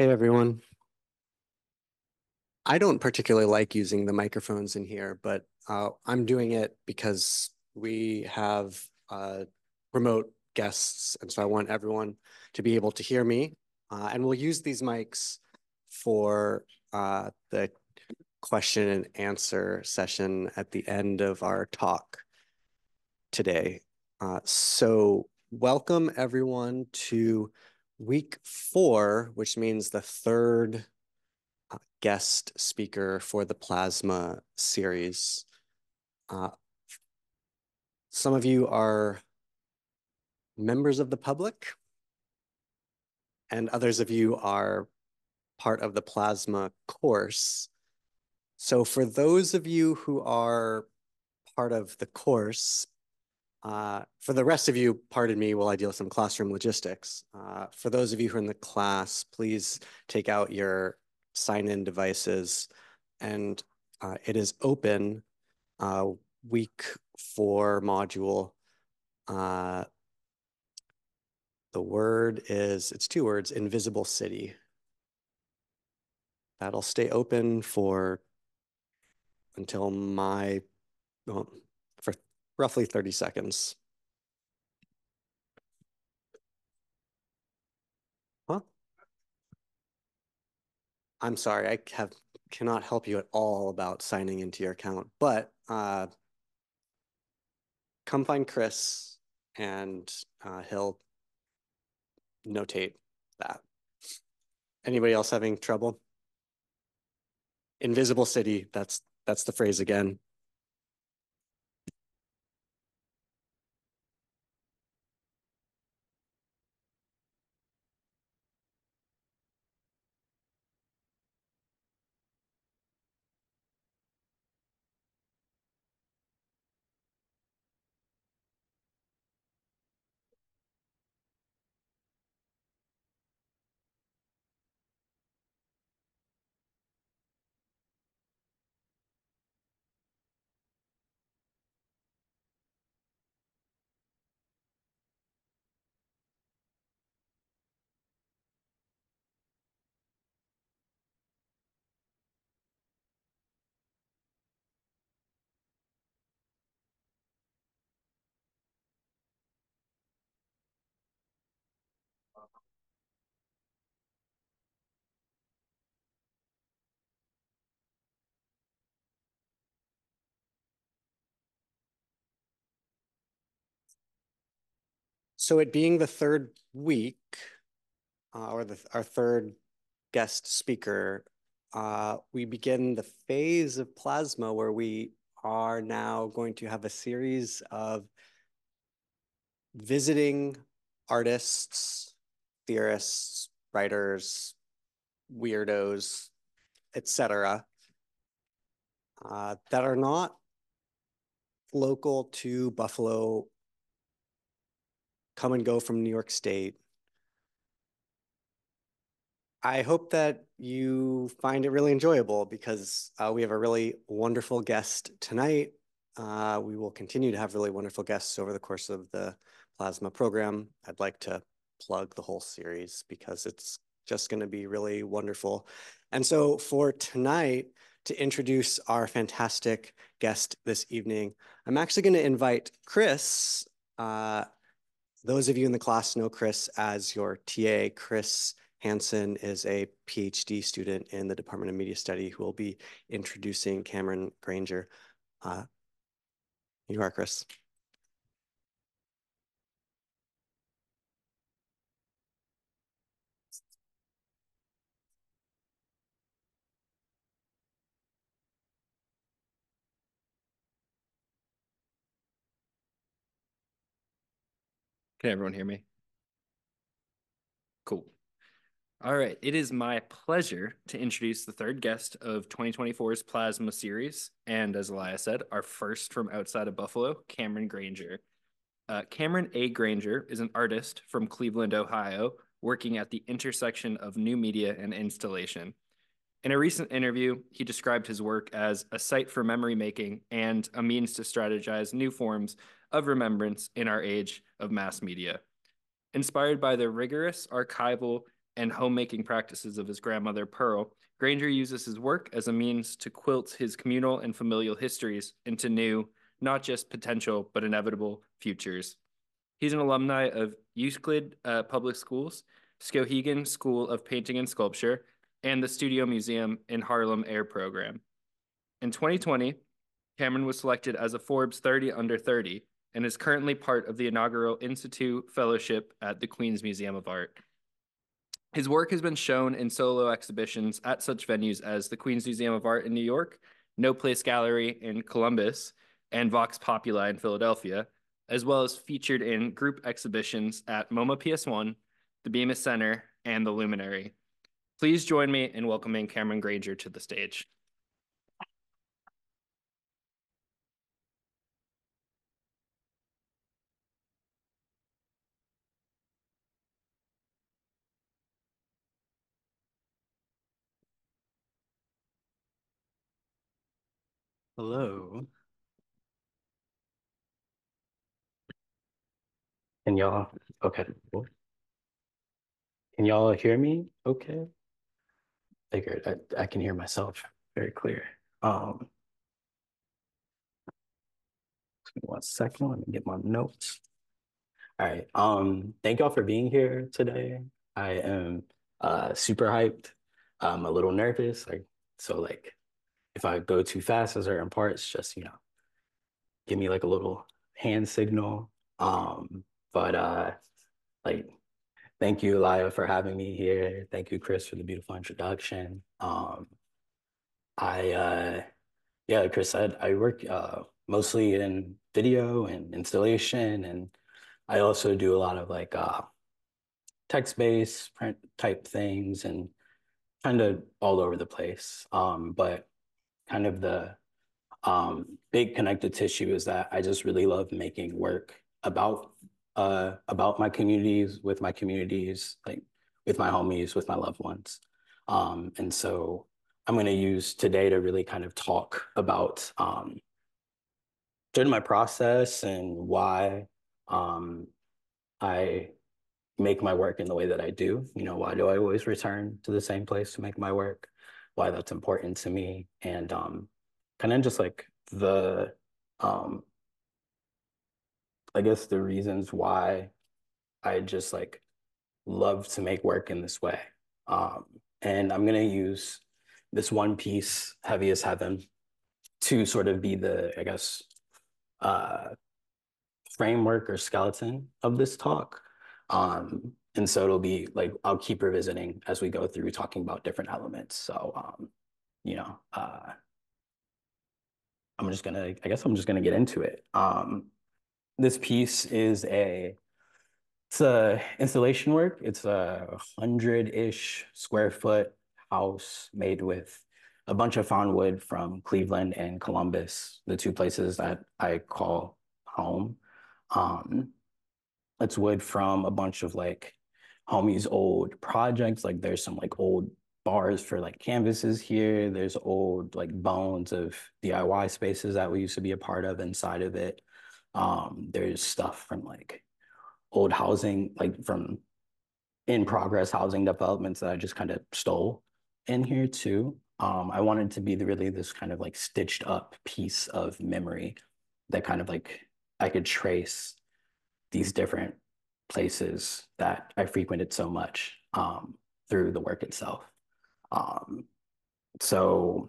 Hey everyone. I don't particularly like using the microphones in here, but uh, I'm doing it because we have uh, remote guests, and so I want everyone to be able to hear me. Uh, and we'll use these mics for uh, the question and answer session at the end of our talk today. Uh, so welcome everyone to week four, which means the third uh, guest speaker for the Plasma series. Uh, some of you are members of the public, and others of you are part of the Plasma course. So for those of you who are part of the course, uh, for the rest of you, pardon me while I deal with some classroom logistics. Uh, for those of you who are in the class, please take out your sign-in devices and uh, it is open uh, week four module. Uh, the word is, it's two words, invisible city. That'll stay open for until my, well, roughly 30 seconds. Huh? I'm sorry, I have cannot help you at all about signing into your account, but uh, come find Chris and uh, he'll notate that. Anybody else having trouble? Invisible city, that's that's the phrase again. So it being the third week, uh, or the, our third guest speaker, uh, we begin the phase of plasma where we are now going to have a series of visiting artists, theorists, writers, weirdos, etc., uh, that are not local to Buffalo come and go from New York State. I hope that you find it really enjoyable because uh, we have a really wonderful guest tonight. Uh, we will continue to have really wonderful guests over the course of the Plasma program. I'd like to plug the whole series because it's just going to be really wonderful. And so for tonight, to introduce our fantastic guest this evening, I'm actually going to invite Chris uh, those of you in the class know Chris as your TA. Chris Hansen is a PhD student in the Department of Media Study who will be introducing Cameron Granger. Uh, you are, Chris. Can everyone hear me? Cool. All right. It is my pleasure to introduce the third guest of 2024's Plasma series. And as Elias said, our first from outside of Buffalo, Cameron Granger. Uh, Cameron A. Granger is an artist from Cleveland, Ohio, working at the intersection of new media and installation. In a recent interview, he described his work as a site for memory making and a means to strategize new forms of remembrance in our age of mass media. Inspired by the rigorous archival and homemaking practices of his grandmother, Pearl, Granger uses his work as a means to quilt his communal and familial histories into new, not just potential, but inevitable futures. He's an alumni of Euclid uh, Public Schools, Skowhegan School of Painting and Sculpture, and the Studio Museum in Harlem AIR Program. In 2020, Cameron was selected as a Forbes 30 under 30 and is currently part of the inaugural Institute Fellowship at the Queens Museum of Art. His work has been shown in solo exhibitions at such venues as the Queens Museum of Art in New York, No Place Gallery in Columbus, and Vox Populi in Philadelphia, as well as featured in group exhibitions at MoMA PS1, the Bemis Center, and the Luminary. Please join me in welcoming Cameron Granger to the stage. Hello. Can y'all, okay. cool. Can y'all hear me? Okay. Figured I, I can hear myself very clear. Um, one second, let me get my notes. All right, um, thank y'all for being here today. I am uh super hyped. I'm a little nervous, like so like if I go too fast at certain parts, just you know, give me like a little hand signal. Um, but uh like thank you, Elia, for having me here. Thank you, Chris, for the beautiful introduction. Um I uh yeah, Chris said, I work uh mostly in video and installation and I also do a lot of like uh text-based print type things and kind of all over the place. Um, but kind of the um, big connective tissue is that I just really love making work about uh, about my communities, with my communities, like with my homies, with my loved ones. Um, and so I'm going to use today to really kind of talk about um, during my process and why um, I make my work in the way that I do. You know, why do I always return to the same place to make my work? Why that's important to me, and um, kind of just like the um, I guess the reasons why I just like love to make work in this way. Um, and I'm gonna use this one piece, Heavy as Heaven, to sort of be the, I guess, uh, framework or skeleton of this talk. Um, and so it'll be like, I'll keep revisiting as we go through talking about different elements. So, um, you know, uh, I'm just gonna, I guess I'm just gonna get into it. Um, this piece is a it's a installation work. It's a hundred-ish square foot house made with a bunch of found wood from Cleveland and Columbus, the two places that I call home. Um, it's wood from a bunch of like homies' old projects. Like there's some like old bars for like canvases here. There's old like bones of DIY spaces that we used to be a part of inside of it. Um, there's stuff from like old housing, like from in progress housing developments that I just kind of stole in here too. Um, I wanted to be really this kind of like stitched up piece of memory that kind of like I could trace these different places that I frequented so much um, through the work itself. Um, so,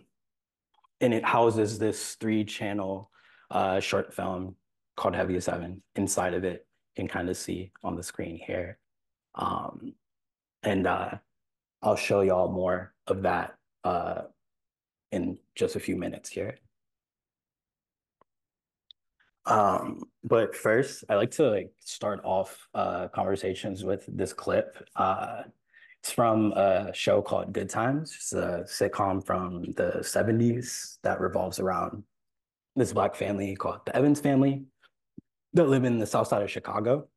and it houses this three channel uh, short film called Heavy as Heaven. Inside of it, you can kind of see on the screen here. Um, and uh, I'll show y'all more of that uh, in just a few minutes here. Um, but first, I like to like start off uh, conversations with this clip. Uh, it's from a show called Good Times. It's a sitcom from the 70s that revolves around this Black family called the Evans family that live in the south side of Chicago.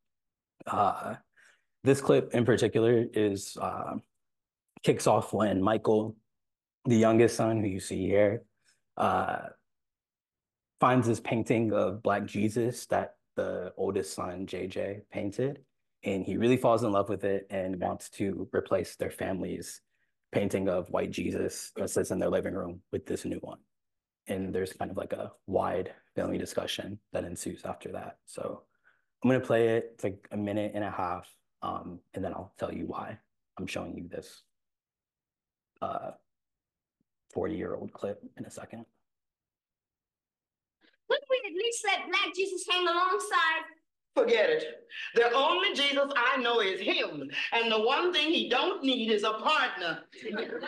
Uh, this clip in particular is uh, kicks off when Michael, the youngest son, who you see here, uh, finds this painting of Black Jesus that the oldest son, JJ, painted. and he really falls in love with it and wants to replace their family's painting of white Jesus that sits in their living room with this new one. And there's kind of like a wide family discussion that ensues after that. So I'm gonna play it. It's like a minute and a half, um, and then I'll tell you why I'm showing you this uh, 40 year old clip in a second. Wouldn't we at least let Black Jesus hang alongside? Forget it. The only Jesus I know is him. And the one thing he don't need is a partner. How do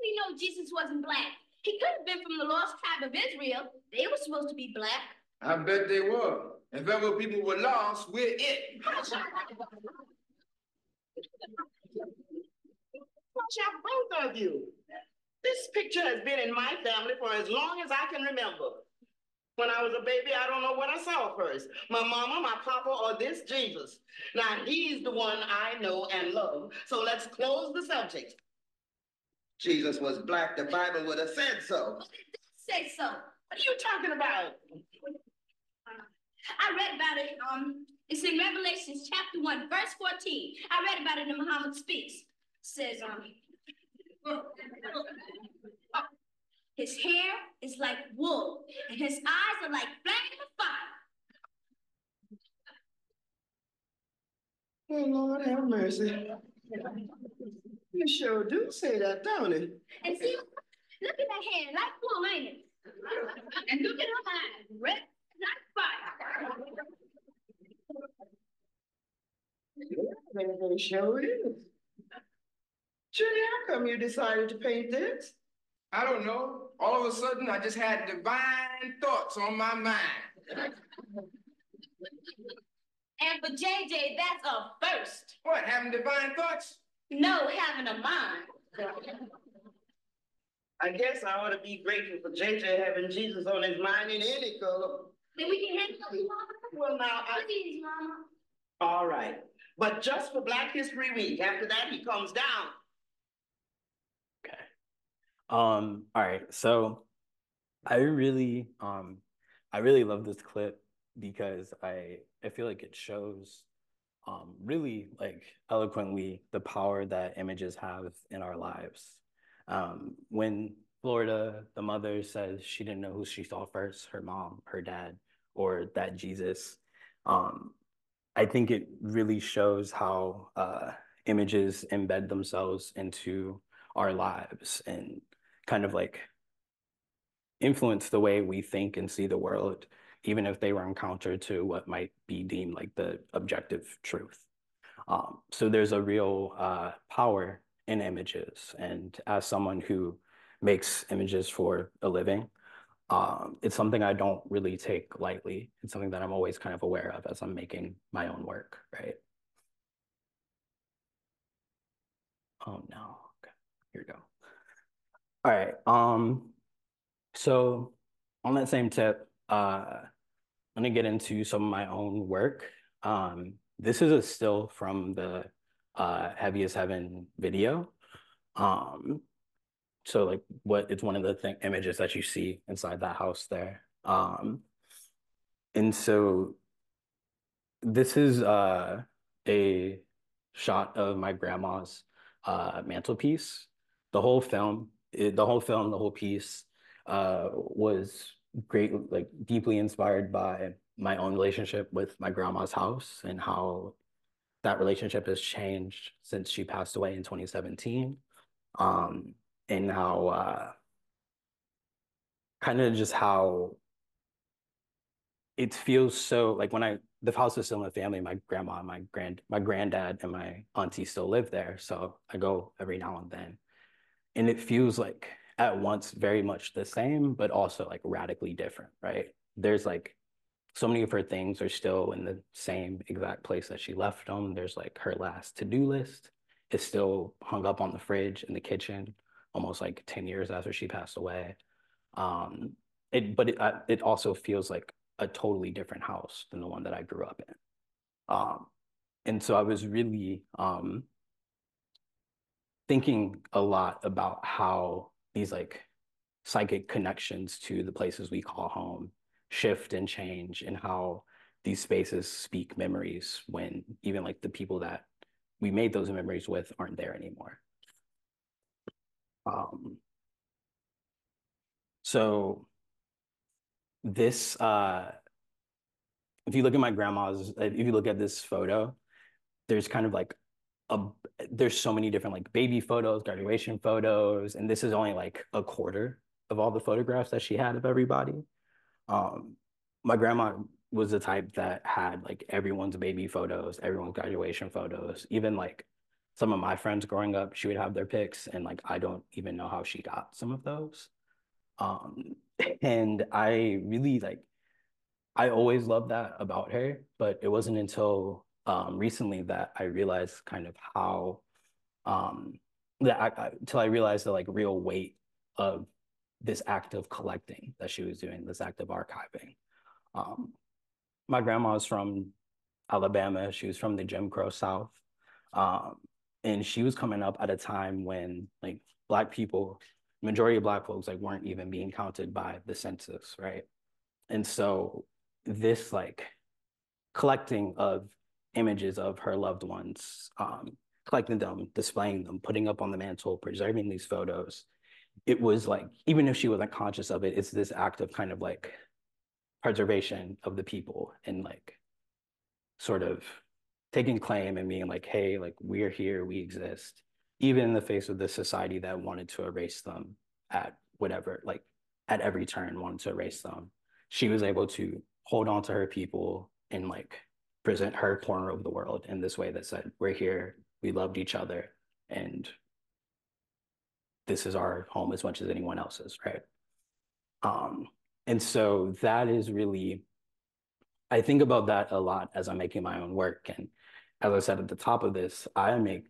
we know Jesus wasn't black. He could have been from the lost tribe of Israel. They were supposed to be black. I bet they were. If ever people were lost, we're it. Watch out, both of you. This picture has been in my family for as long as I can remember. When I was a baby, I don't know what I saw first. My mama, my papa, or this Jesus. Now, he's the one I know and love. So let's close the subject. Jesus was black. The Bible would have said so. Well, it did say so. What are you talking about? I read about it. Um, it's in Revelations chapter one, verse fourteen. I read about it in Muhammad Speaks. It says, um, his hair is like wool, and his eyes are like flames of fire. Oh, Lord have mercy. You sure do say that, don't it? And see, look at that hair, like wool, ain't it? And look at her eyes, red like fire. Yeah, They sure is. Judy, how come you decided to paint this? I don't know. All of a sudden, I just had divine thoughts on my mind. And for JJ, that's a first. What, having divine thoughts? No, having a mind. I guess I ought to be grateful for JJ having Jesus on his mind in any color. Then we can hang up, Mama. Well, now, I, Please, Mama. all right. But just for Black History Week. After that, he comes down. Um, all right. So I really um I really love this clip because I I feel like it shows um really like eloquently the power that images have in our lives. Um when Florida, the mother says she didn't know who she saw first, her mom, her dad, or that Jesus. Um, I think it really shows how uh, images embed themselves into our lives and kind of like influence the way we think and see the world, even if they were counter to what might be deemed like the objective truth. Um, so there's a real uh, power in images. And as someone who makes images for a living, um, it's something I don't really take lightly. It's something that I'm always kind of aware of as I'm making my own work, right? Oh no, okay, here we go. All right, um, so on that same tip, uh, I'm gonna get into some of my own work. Um, this is a still from the uh, Heavy as Heaven video. Um, so like what it's one of the thing, images that you see inside that house there. Um, and so this is uh, a shot of my grandma's uh, mantelpiece. The whole film, it, the whole film, the whole piece uh, was great, like deeply inspired by my own relationship with my grandma's house and how that relationship has changed since she passed away in 2017. Um, and how uh, kind of just how it feels so like when I the house is still in the family, my grandma, my grand my granddad and my auntie still live there. So I go every now and then. And it feels like at once very much the same, but also like radically different, right? There's like so many of her things are still in the same exact place that she left them. There's like her last to-do list is still hung up on the fridge in the kitchen almost like 10 years after she passed away. Um, it, but it, uh, it also feels like a totally different house than the one that I grew up in. Um, and so I was really um, thinking a lot about how these like psychic connections to the places we call home shift and change and how these spaces speak memories when even like the people that we made those memories with aren't there anymore. Um, so this, uh, if you look at my grandma's, if you look at this photo, there's kind of like a, there's so many different like baby photos, graduation photos, and this is only like a quarter of all the photographs that she had of everybody. Um, my grandma was the type that had like everyone's baby photos, everyone's graduation photos, even like some of my friends growing up, she would have their pics, and like I don't even know how she got some of those. Um, and I really like, I always loved that about her, but it wasn't until um, recently that I realized kind of how, um, that I, I, until I realized the like real weight of this act of collecting that she was doing, this act of archiving. Um, my grandma was from Alabama. She was from the Jim Crow South. Um, and she was coming up at a time when like black people, majority of black folks like weren't even being counted by the census, right? And so this like collecting of images of her loved ones, um, collecting them, displaying them, putting up on the mantle, preserving these photos. It was like, even if she wasn't conscious of it, it's this act of kind of like preservation of the people and like sort of taking claim and being like, hey, like we're here, we exist, even in the face of the society that wanted to erase them at whatever, like at every turn wanted to erase them. She was able to hold on to her people and like present her corner of the world in this way that said, we're here, we loved each other, and this is our home as much as anyone else's, right? Um, and so that is really, I think about that a lot as I'm making my own work. And as I said at the top of this, I make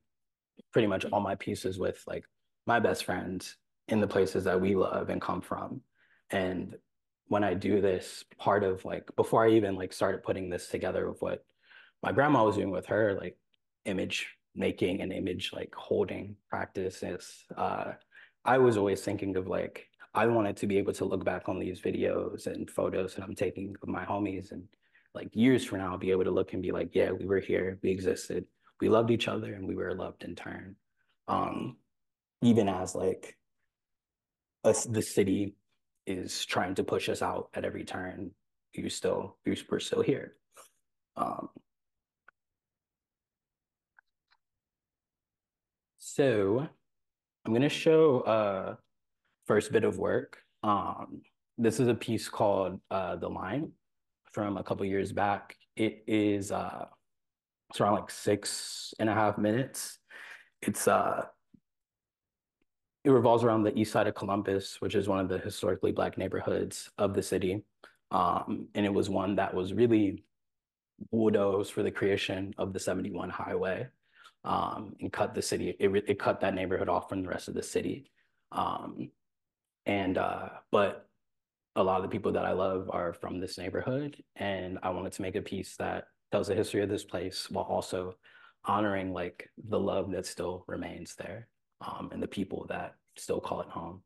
pretty much all my pieces with like my best friends in the places that we love and come from. And when I do this, part of like before I even like started putting this together with what my grandma was doing with her like image making and image like holding practices, uh, I was always thinking of like I wanted to be able to look back on these videos and photos that I'm taking of my homies and like years from now, I'll be able to look and be like, yeah, we were here, we existed, we loved each other, and we were loved in turn. Um, even as like us, the city is trying to push us out at every turn, you still, you, we're still here. Um, so I'm gonna show uh first bit of work. Um, this is a piece called uh, The Line from a couple years back. It is uh, it's around like six and a half minutes. It's uh, it revolves around the east side of Columbus, which is one of the historically black neighborhoods of the city. Um, and it was one that was really bulldozed for the creation of the 71 highway um, and cut the city, it, it cut that neighborhood off from the rest of the city. Um, and uh, but a lot of the people that I love are from this neighborhood. And I wanted to make a piece that tells the history of this place while also honoring like the love that still remains there um, and the people that still call it home.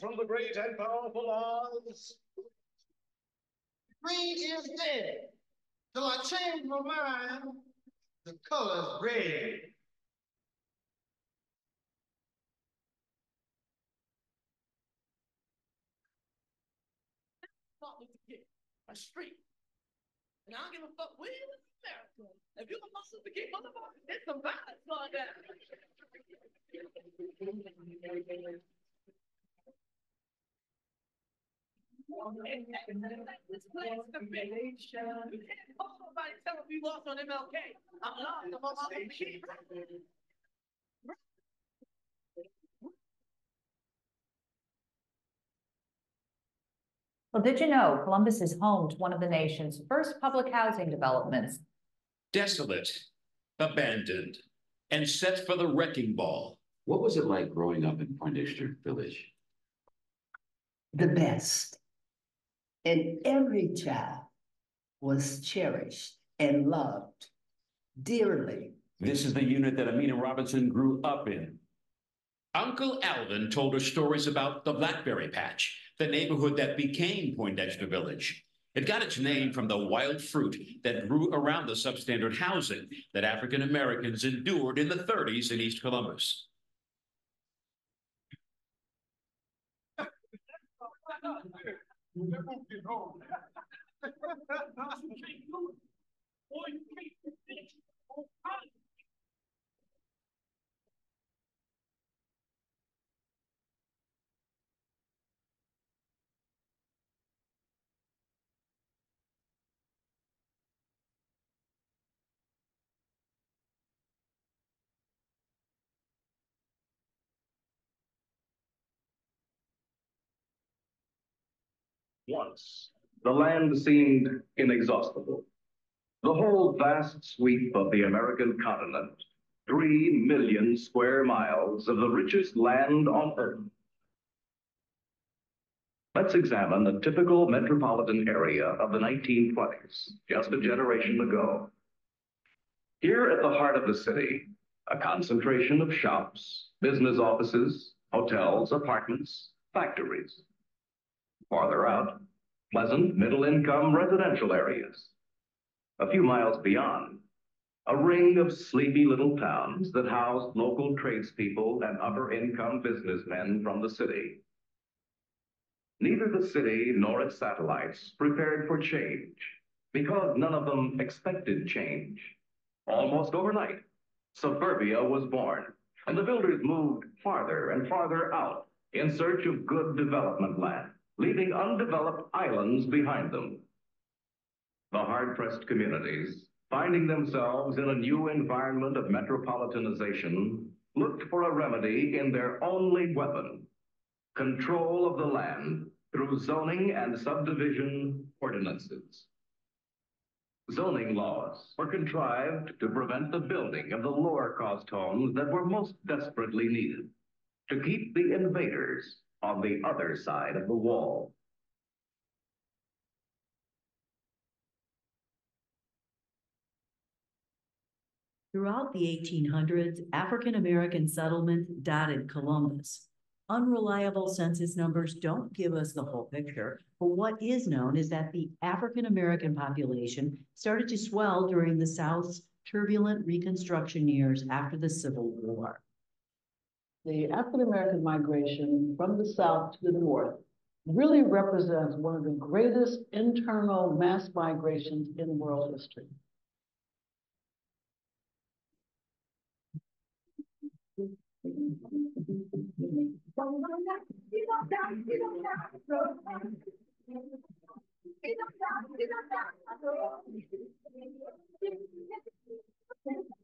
from the great and powerful Oz Green is dead. Till I change my mind, the color's red. A street. And I don't give a fuck where you live in America. If you want to keep motherfuckers, there's some violence going down. This place to be. Nobody tell me lost on MLK. I'm lost. I'm on my Well, did you know Columbus is home to one of the nation's first public housing developments? Desolate, abandoned, and set for the wrecking ball. What was it like growing up in Poindexter Village? The best and every child was cherished and loved dearly. This is the unit that Aminah Robinson grew up in. Uncle Alvin told her stories about the Blackberry Patch, the neighborhood that became Poindexter Village. It got its name from the wild fruit that grew around the substandard housing that African Americans endured in the 30s in East Columbus. Once, the land seemed inexhaustible. The whole vast sweep of the American continent, three million square miles of the richest land on earth. Let's examine the typical metropolitan area of the 1920s, just a generation ago. Here at the heart of the city, a concentration of shops, business offices, hotels, apartments, factories. Farther out, pleasant middle-income residential areas. A few miles beyond, a ring of sleepy little towns that housed local tradespeople and upper-income businessmen from the city. Neither the city nor its satellites prepared for change because none of them expected change. Almost overnight, suburbia was born, and the builders moved farther and farther out in search of good development land leaving undeveloped islands behind them. The hard-pressed communities, finding themselves in a new environment of metropolitanization, looked for a remedy in their only weapon, control of the land through zoning and subdivision ordinances. Zoning laws were contrived to prevent the building of the lower cost homes that were most desperately needed, to keep the invaders on the other side of the wall. Throughout the 1800s, African American settlement dotted Columbus. Unreliable census numbers don't give us the whole picture, but what is known is that the African American population started to swell during the South's turbulent Reconstruction years after the Civil War the African American migration from the South to the North really represents one of the greatest internal mass migrations in world history.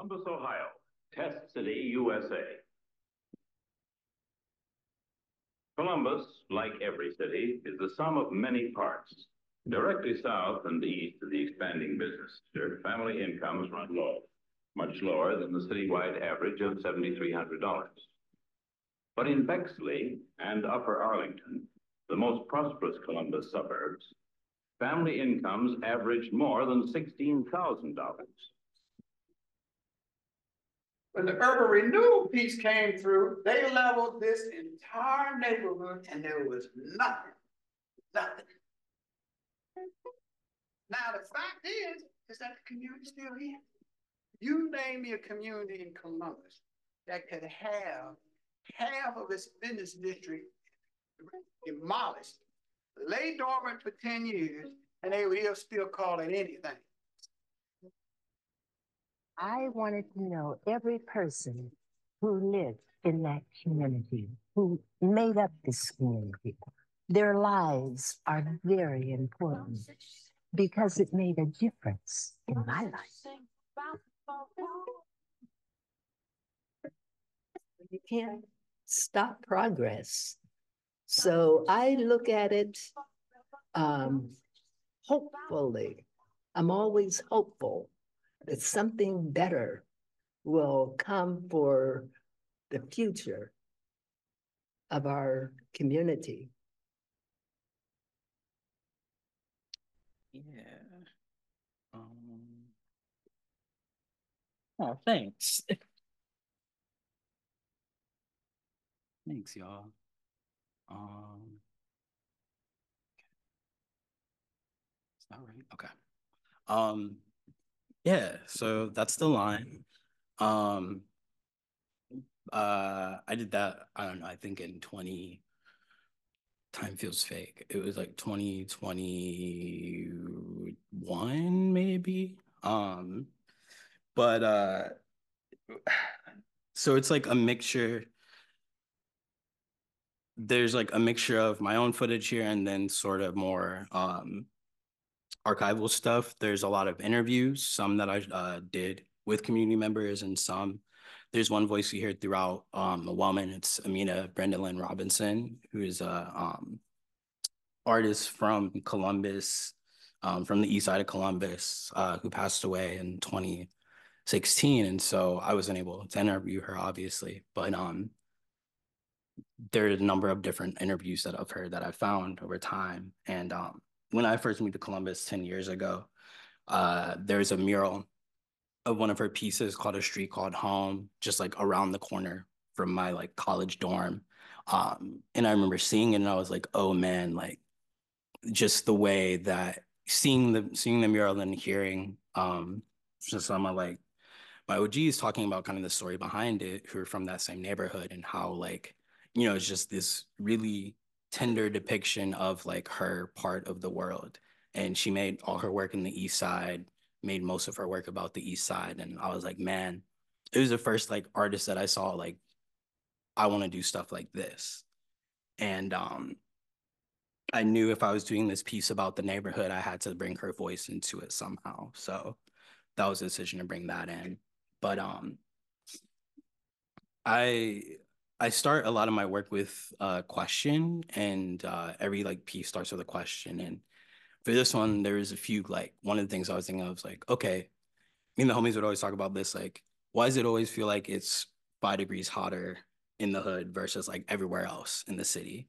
Columbus, Ohio, Test City, USA. Columbus, like every city, is the sum of many parts. Directly south and east of the expanding business district, family incomes run low, much lower than the citywide average of $7,300. But in Bexley and Upper Arlington, the most prosperous Columbus suburbs, family incomes averaged more than $16,000. When the urban renewal piece came through, they leveled this entire neighborhood and there was nothing, nothing. Now, the fact is, is that the community still here. You name me a community in Columbus that could have half of its business district demolished, lay dormant for 10 years, and they will still call it anything. I wanted to know every person who lived in that community who made up this community. Their lives are very important because it made a difference in my life. You can't stop progress. So I look at it um, hopefully. I'm always hopeful that something better will come for the future of our community. Yeah. Um, oh, thanks. Thanks, y'all. Um, is that right? Okay. Um, yeah, so that's the line. Um, uh, I did that, I don't know, I think in 20, time feels fake. It was like 2021, maybe. Um, but uh, so it's like a mixture. There's like a mixture of my own footage here and then sort of more um archival stuff. There's a lot of interviews, some that I uh, did with community members and some. There's one voice you hear throughout um, a woman. It's Aminah Brenda Lynn Robinson, who is a um, artist from Columbus, um, from the east side of Columbus, uh, who passed away in 2016. And so I wasn't able to interview her, obviously, but um, there are a number of different interviews that I've heard that I found over time. And um, when I first moved to Columbus 10 years ago, uh, there's a mural of one of her pieces called A Street Called Home, just like around the corner from my like college dorm. Um, and I remember seeing it and I was like, oh man, like just the way that seeing the seeing the mural and hearing um just some of like my OGs talking about kind of the story behind it, who are from that same neighborhood and how like, you know, it's just this really tender depiction of like her part of the world. And she made all her work in the East Side, made most of her work about the East Side. And I was like, man, it was the first like artist that I saw like, I want to do stuff like this. And um, I knew if I was doing this piece about the neighborhood, I had to bring her voice into it somehow. So that was a decision to bring that in. But um, I I start a lot of my work with a question, and uh, every like piece starts with a question. And for this one, there is a few like one of the things I was thinking of was like, okay, me and the homies would always talk about this. Like, why does it always feel like it's five degrees hotter in the hood versus like everywhere else in the city?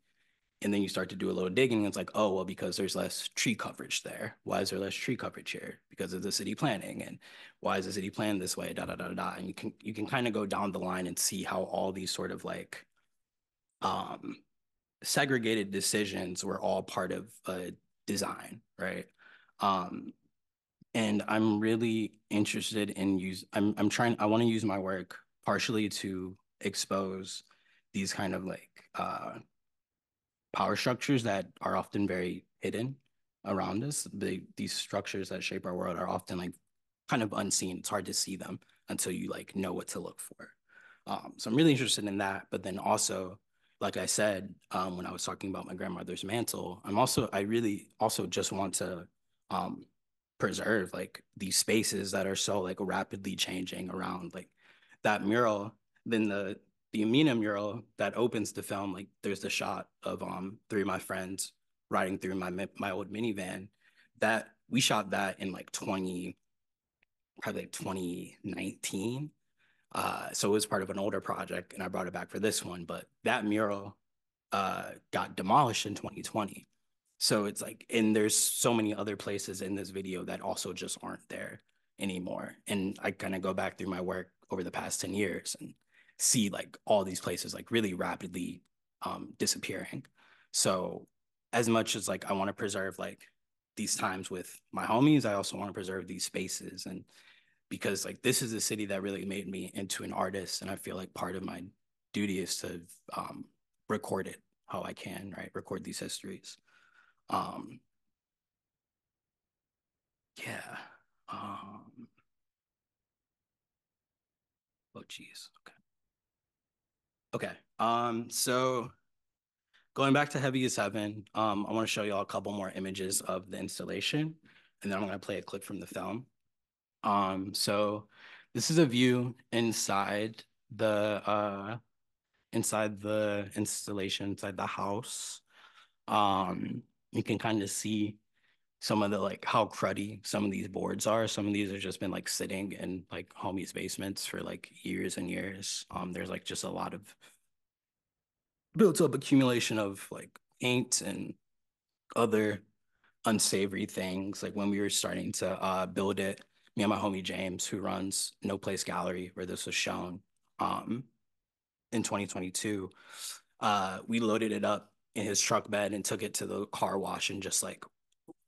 And then you start to do a little digging. And it's like, oh, well, because there's less tree coverage there. Why is there less tree coverage here? Because of the city planning. And why is the city planned this way? Da da da da. And you can you can kind of go down the line and see how all these sort of like um segregated decisions were all part of a design, right? Um, and I'm really interested in use. I'm I'm trying. I want to use my work partially to expose these kind of like uh, power structures that are often very hidden around us. The these structures that shape our world are often like kind of unseen. It's hard to see them until you like know what to look for. Um, so I'm really interested in that. But then also, like I said, um, when I was talking about my grandmother's mantle, I'm also I really also just want to um, preserve like these spaces that are so like rapidly changing around like that mural. Then the the Aminah mural that opens the film, like there's the shot of um three of my friends riding through my my old minivan. That we shot that in like 20, probably like 2019. Uh, so it was part of an older project, and I brought it back for this one. But that mural uh, got demolished in 2020. So it's like, and there's so many other places in this video that also just aren't there anymore. And I kind of go back through my work over the past 10 years and see like all these places like really rapidly um, disappearing. So as much as like I want to preserve like these times with my homies, I also want to preserve these spaces and because like this is a city that really made me into an artist and I feel like part of my duty is to um, record it how I can, right? Record these histories. Um, yeah. Um, oh, geez. Okay. Okay. Um, so going back to Heavy as Heaven, um, I want to show y'all a couple more images of the installation, and then I'm going to play a clip from the film. Um, so this is a view inside the uh inside the installation, inside the house. Um, you can kind of see some of the like how cruddy some of these boards are. Some of these have just been like sitting in like homies' basements for like years and years. Um, there's like just a lot of built up accumulation of like paint and other unsavory things. Like when we were starting to uh, build it, me and my homie James, who runs No Place Gallery, where this was shown um, in 2022, uh, we loaded it up in his truck bed and took it to the car wash and just like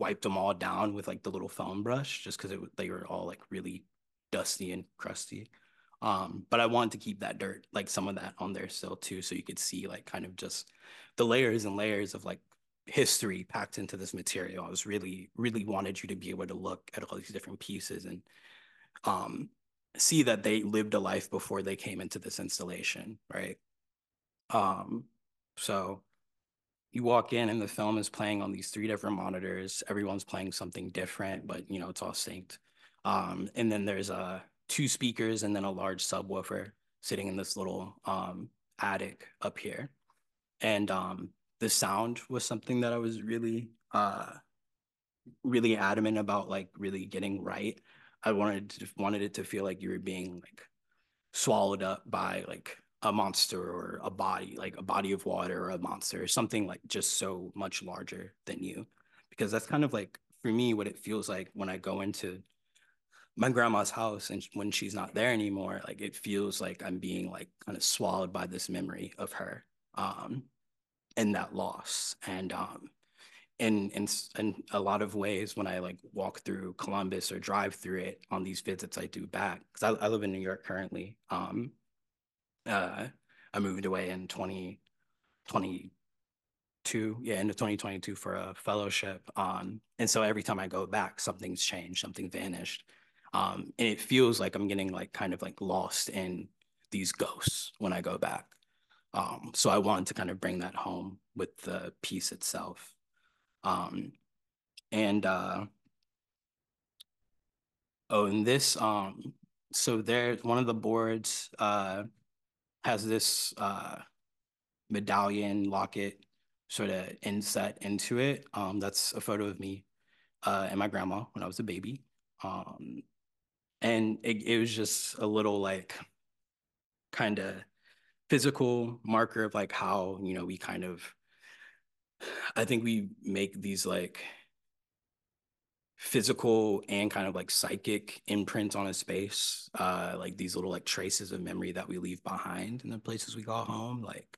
wiped them all down with like the little foam brush just because they were all like really dusty and crusty. Um, but I wanted to keep that dirt, like some of that on there still too, so you could see like kind of just the layers and layers of like history packed into this material. I was really, really wanted you to be able to look at all these different pieces and um, see that they lived a life before they came into this installation, right? Um, so you walk in and the film is playing on these three different monitors. Everyone's playing something different, but you know, it's all synced. Um, and then there's uh, two speakers and then a large subwoofer sitting in this little um, attic up here. And um, the sound was something that I was really, uh, really adamant about, like really getting right. I wanted to, wanted it to feel like you were being like swallowed up by like a monster or a body, like a body of water or a monster or something like just so much larger than you. Because that's kind of like for me what it feels like when I go into my grandma's house and when she's not there anymore, like it feels like I'm being like kind of swallowed by this memory of her um and that loss. And um in in in a lot of ways when I like walk through Columbus or drive through it on these visits I do back because I, I live in New York currently. Um, uh, I moved away in 2022, yeah, into 2022 for a fellowship. Um, and so every time I go back, something's changed, something vanished. Um, and it feels like I'm getting like kind of like lost in these ghosts when I go back. Um, so I wanted to kind of bring that home with the piece itself. Um, and uh, oh, and this, um, so there's one of the boards uh, has this uh, medallion locket sort of inset into it. Um, that's a photo of me uh, and my grandma when I was a baby. Um, and it, it was just a little like kind of physical marker of like how, you know, we kind of I think we make these like physical and kind of like psychic imprints on a space, uh, like these little like traces of memory that we leave behind in the places we call home. Like,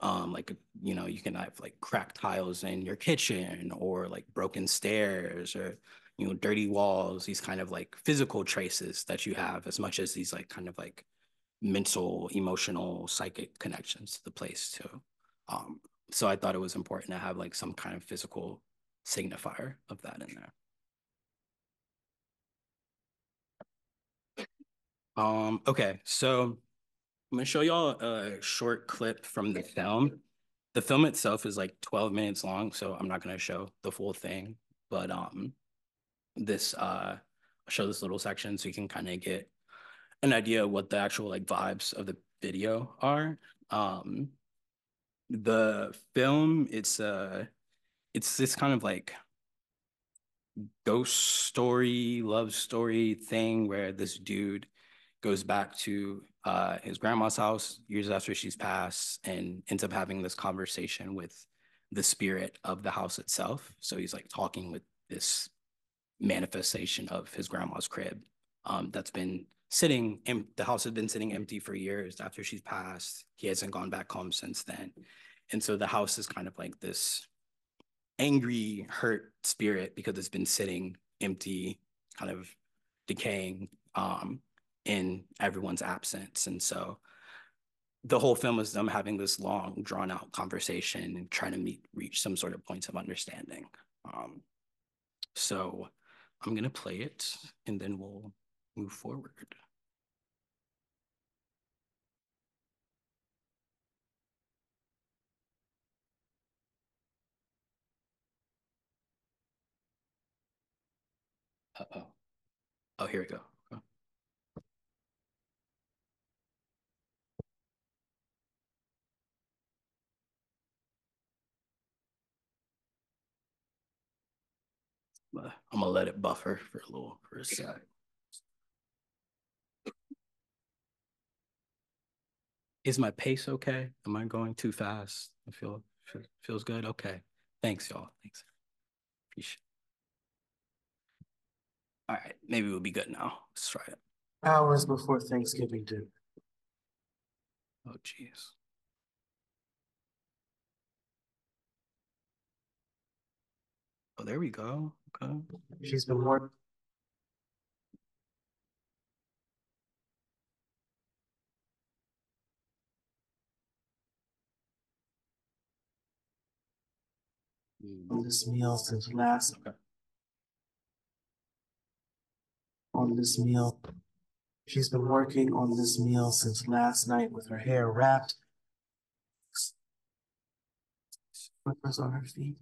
um, like you know, you can have like cracked tiles in your kitchen or like broken stairs or you know, dirty walls, these kind of like physical traces that you have as much as these like kind of like mental, emotional, psychic connections to the place too. Um, so I thought it was important to have like some kind of physical signifier of that in there. Um, okay, so I'm gonna show y'all a short clip from the film. The film itself is like 12 minutes long, so I'm not gonna show the full thing, but um this uh I'll show this little section so you can kind of get an idea of what the actual like vibes of the video are. Um the film it's uh it's this kind of like ghost story love story thing where this dude goes back to uh his grandma's house years after she's passed and ends up having this conversation with the spirit of the house itself so he's like talking with this manifestation of his grandma's crib um that's been sitting in the house had been sitting empty for years after she's passed. He hasn't gone back home since then. And so the house is kind of like this angry, hurt spirit because it's been sitting empty, kind of decaying um, in everyone's absence. And so the whole film was them having this long, drawn out conversation and trying to meet, reach some sort of points of understanding. Um, so I'm going to play it and then we'll move forward. Uh-oh. Oh, here we go. But I'm gonna let it buffer for a little for a sec. Is my pace okay? Am I going too fast? I feel feel- feels good. Okay. Thanks, y'all. Thanks. Appreciate. All right, maybe we'll be good now. Let's try it. Hours before Thanksgiving dinner. Oh, jeez. Oh, there we go. Okay. She's been working. On this meal since last. On this meal. She's been working on this meal since last night with her hair wrapped. Slippers on her feet.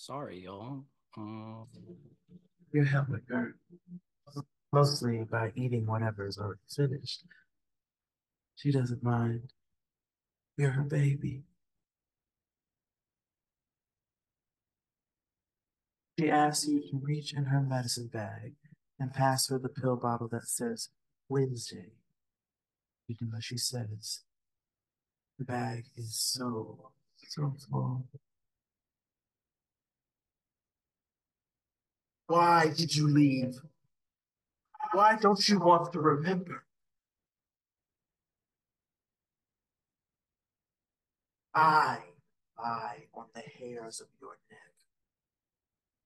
Sorry, y'all. Um, You're helping her. Mostly by eating whatever is already finished. She doesn't mind. You're her baby. She asks you to reach in her medicine bag and pass her the pill bottle that says Wednesday. You do as she says. The bag is so, so full. Why did you leave? Why don't you want to remember? I lie on the hairs of your neck.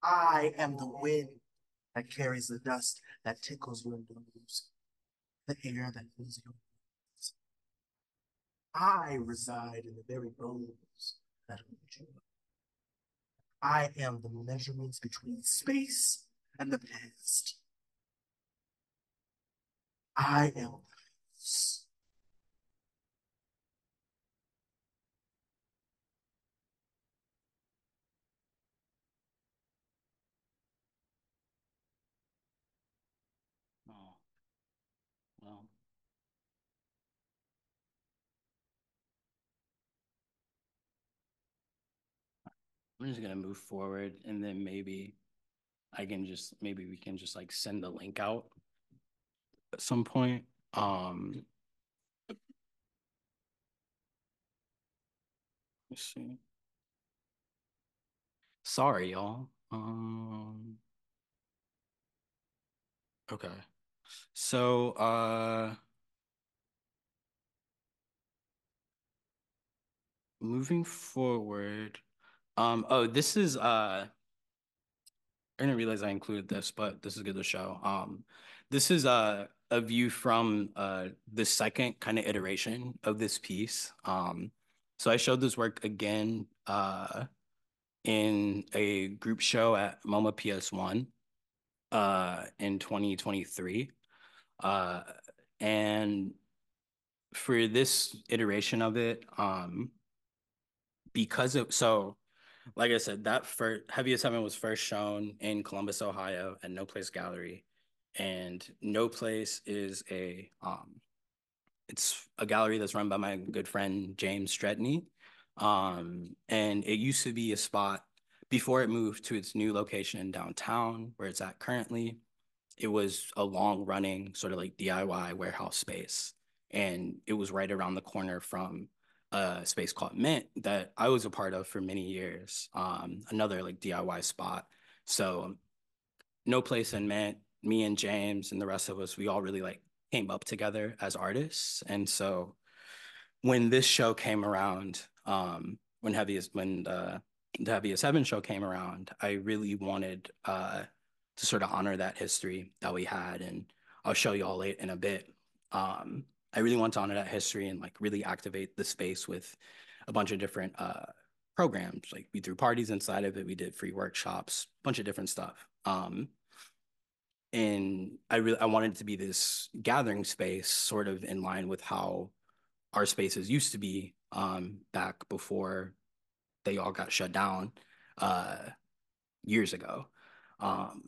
I am the wind that carries the dust that tickles your nose, the air that fills your lungs. I reside in the very bones that hold you. I am the measurements between space and the past. I am this. oh. Well. I'm just gonna move forward and then maybe I can just, maybe we can just like send the link out at some point. Um. Let's see. Sorry, y'all. Um. Okay. So, uh. Moving forward, um, oh, this is, uh, I didn't realize I included this, but this is good to show. Um, this is uh, a view from uh, the second kind of iteration of this piece. Um, so I showed this work again uh, in a group show at MoMA PS1 uh, in 2023. Uh, and for this iteration of it, um, because it, so like I said, that first Heaviest Heaven was first shown in Columbus, Ohio at No Place Gallery. And No Place is a um it's a gallery that's run by my good friend James Stretney. Um, and it used to be a spot before it moved to its new location in downtown where it's at currently. It was a long running sort of like DIY warehouse space. And it was right around the corner from a space called Mint that I was a part of for many years. Um, another like DIY spot. So no place in Mint, me and James and the rest of us, we all really like came up together as artists. And so when this show came around, um, when heaviest when the the heaviest heaven show came around, I really wanted uh to sort of honor that history that we had. And I'll show you all late in a bit. Um, I really want to honor that history and like really activate the space with a bunch of different uh, programs. Like we threw parties inside of it. We did free workshops, a bunch of different stuff. Um, and I really I wanted it to be this gathering space, sort of in line with how our spaces used to be um, back before they all got shut down uh, years ago. Um,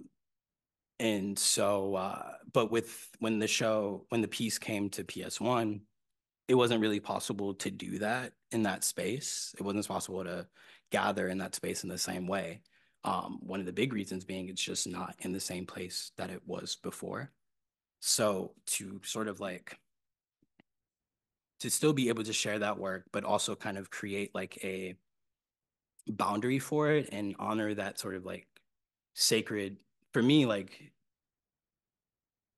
and so, uh, but with when the show, when the piece came to PS1, it wasn't really possible to do that in that space. It wasn't possible to gather in that space in the same way. Um, one of the big reasons being it's just not in the same place that it was before. So to sort of like to still be able to share that work, but also kind of create like a boundary for it and honor that sort of like sacred for me like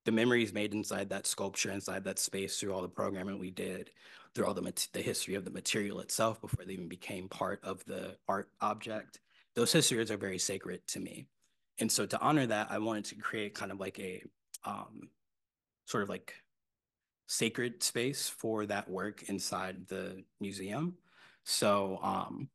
the memories made inside that sculpture inside that space through all the programming we did through all the the history of the material itself before they even became part of the art object those histories are very sacred to me. And so to honor that i wanted to create kind of like a um, sort of like sacred space for that work inside the museum. So um,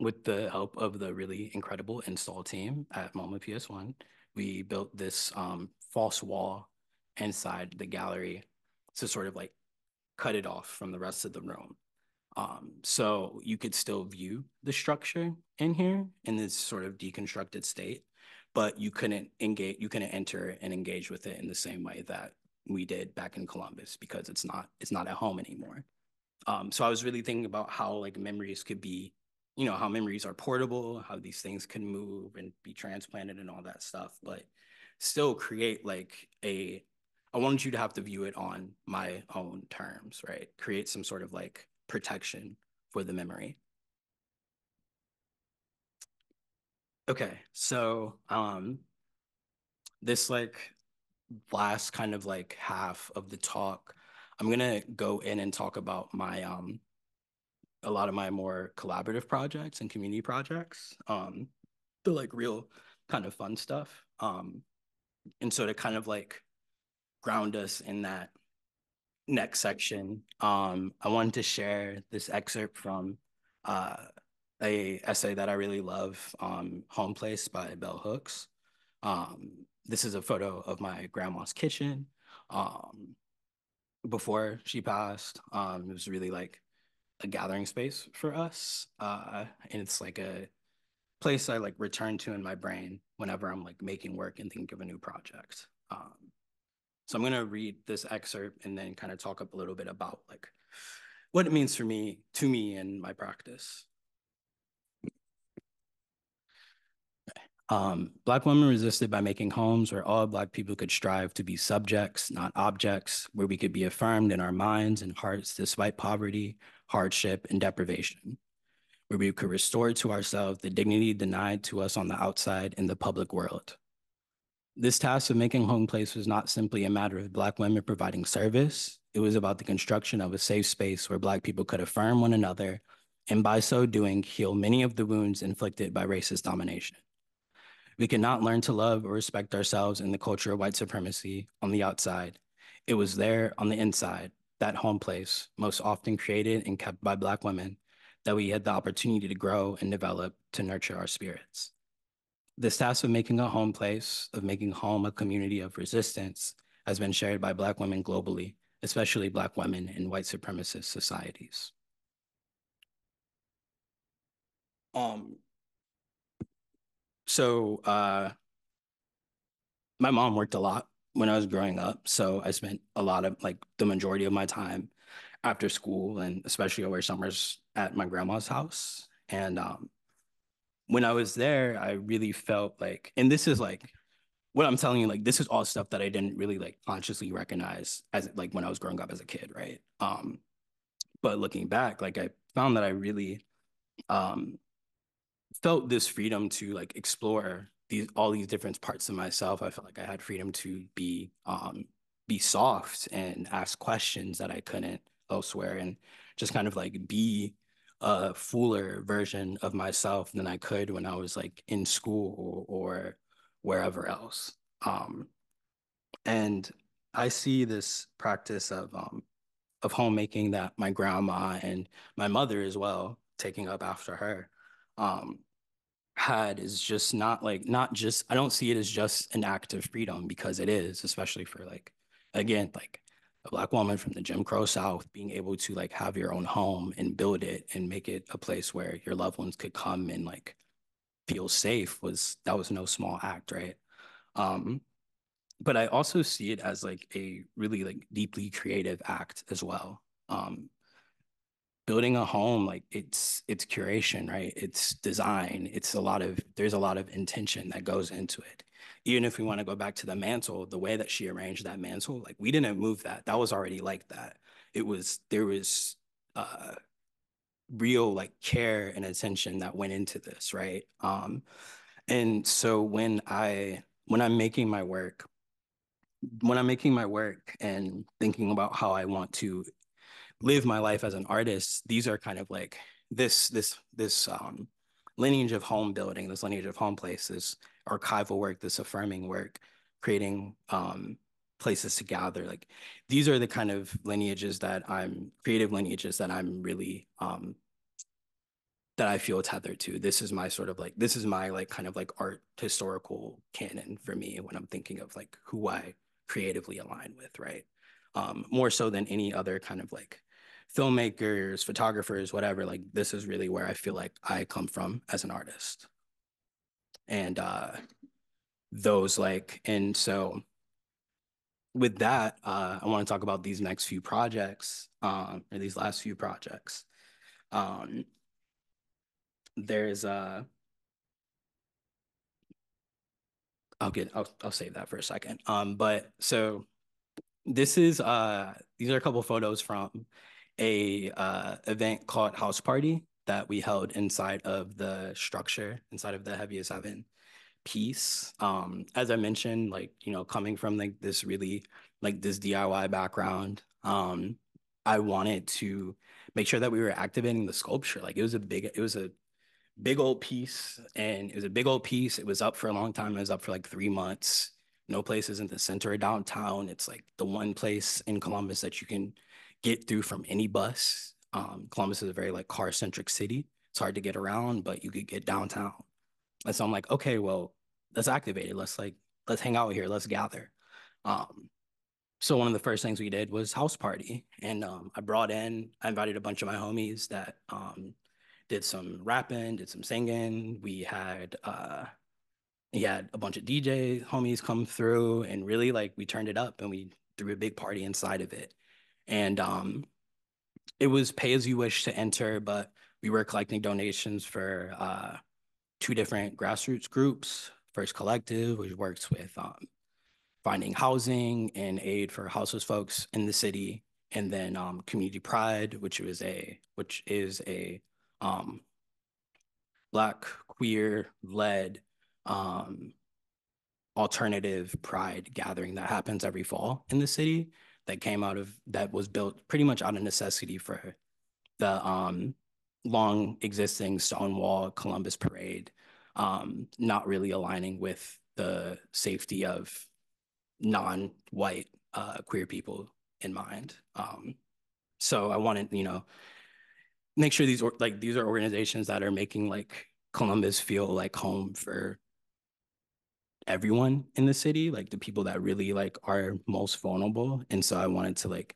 with the help of the really incredible install team at MoMA PS1, we built this um, false wall inside the gallery to sort of like cut it off from the rest of the room. Um, so you could still view the structure in here in this sort of deconstructed state, but you couldn't engage, you couldn't enter and engage with it in the same way that we did back in Columbus because it's not, it's not at home anymore. Um, so I was really thinking about how like memories could be you know, how memories are portable, how these things can move and be transplanted and all that stuff, but still create like a, I wanted you to have to view it on my own terms, right? Create some sort of like protection for the memory. Okay, so um, this like last kind of like half of the talk, I'm gonna go in and talk about my um a lot of my more collaborative projects and community projects. Um, the like real kind of fun stuff. Um, and so to kind of like ground us in that next section, um, I wanted to share this excerpt from uh, a essay that I really love, um, Home Place by Bell Hooks. Um, this is a photo of my grandma's kitchen um, before she passed. Um, it was really like a gathering space for us. Uh, and it's like a place I like return to in my brain whenever I'm like making work and think of a new project. Um, so I'm gonna read this excerpt and then kind of talk up a little bit about like what it means for me, to me and my practice. Um, Black women resisted by making homes where all Black people could strive to be subjects, not objects, where we could be affirmed in our minds and hearts despite poverty, hardship, and deprivation, where we could restore to ourselves the dignity denied to us on the outside in the public world. This task of making home place was not simply a matter of Black women providing service. It was about the construction of a safe space where Black people could affirm one another and by so doing, heal many of the wounds inflicted by racist domination. We cannot learn to love or respect ourselves in the culture of white supremacy on the outside. It was there on the inside, that home place, most often created and kept by Black women, that we had the opportunity to grow and develop to nurture our spirits. This task of making a home place, of making home a community of resistance, has been shared by Black women globally, especially Black women in white supremacist societies. Um, so uh, my mom worked a lot when I was growing up. So I spent a lot of like the majority of my time after school and especially over summers at my grandma's house. And um, when I was there, I really felt like, and this is like what I'm telling you, like this is all stuff that I didn't really like consciously recognize as like when I was growing up as a kid, right? Um, but looking back, like I found that I really um felt this freedom to like explore these all these different parts of myself. I felt like I had freedom to be um be soft and ask questions that I couldn't elsewhere and just kind of like be a fuller version of myself than I could when I was like in school or wherever else. Um, and I see this practice of um, of homemaking that my grandma and my mother as well taking up after her um, had is just not like not just I don't see it as just an act of freedom because it is, especially for like again, like a black woman from the Jim Crow South being able to like have your own home and build it and make it a place where your loved ones could come and like feel safe was that was no small act, right? Um, but I also see it as like a really like deeply creative act as well. Um, building a home, like it's it's curation, right? It's design. It's a lot of there's a lot of intention that goes into it. Even if we want to go back to the mantle, the way that she arranged that mantle, like we didn't move that. That was already like that. It was there was uh real like care and attention that went into this, right? Um, and so when I when I'm making my work, when I'm making my work and thinking about how I want to live my life as an artist, these are kind of like this this this um lineage of home building, this lineage of home places, archival work, this affirming work, creating um places to gather. Like these are the kind of lineages that I'm creative lineages that I'm really um that I feel tethered to. This is my sort of like this is my like kind of like art historical canon for me when I'm thinking of like who I creatively align with, right? Um, more so than any other kind of like filmmakers, photographers, whatever. Like this is really where I feel like I come from as an artist. And uh those like and so with that, uh, I want to talk about these next few projects, um, or these last few projects. Um, there's uh I'll get I'll I'll save that for a second. Um, but so this is uh these are a couple photos from a uh event called House Party that we held inside of the structure, inside of the Heaviest Heaven piece. Um, as I mentioned, like, you know, coming from like this really like this DIY background, um, I wanted to make sure that we were activating the sculpture. Like it was a big, it was a big old piece and it was a big old piece. It was up for a long time. It was up for like three months. No place is in the center of downtown. It's like the one place in Columbus that you can get through from any bus. Um, Columbus is a very like car centric city. It's hard to get around, but you could get downtown. And so I'm like, okay, well, let's activate it. Let's like, let's hang out here. Let's gather. Um, so one of the first things we did was house party. And um, I brought in, I invited a bunch of my homies that um, did some rapping, did some singing. We had uh he had a bunch of DJ homies come through and really like we turned it up and we threw a big party inside of it. And um it was pay as you wish to enter, but we were collecting donations for uh two different grassroots groups. First Collective, which works with um finding housing and aid for houseless folks in the city, and then um, Community Pride, which was a which is a um, Black queer led um, alternative pride gathering that happens every fall in the city that came out of that was built pretty much out of necessity for the um, long existing Stonewall Columbus parade um, not really aligning with the safety of non-white uh, queer people in mind. Um, so I wanted, you know, make sure these like these are organizations that are making like Columbus feel like home for everyone in the city, like the people that really like are most vulnerable. And so I wanted to like,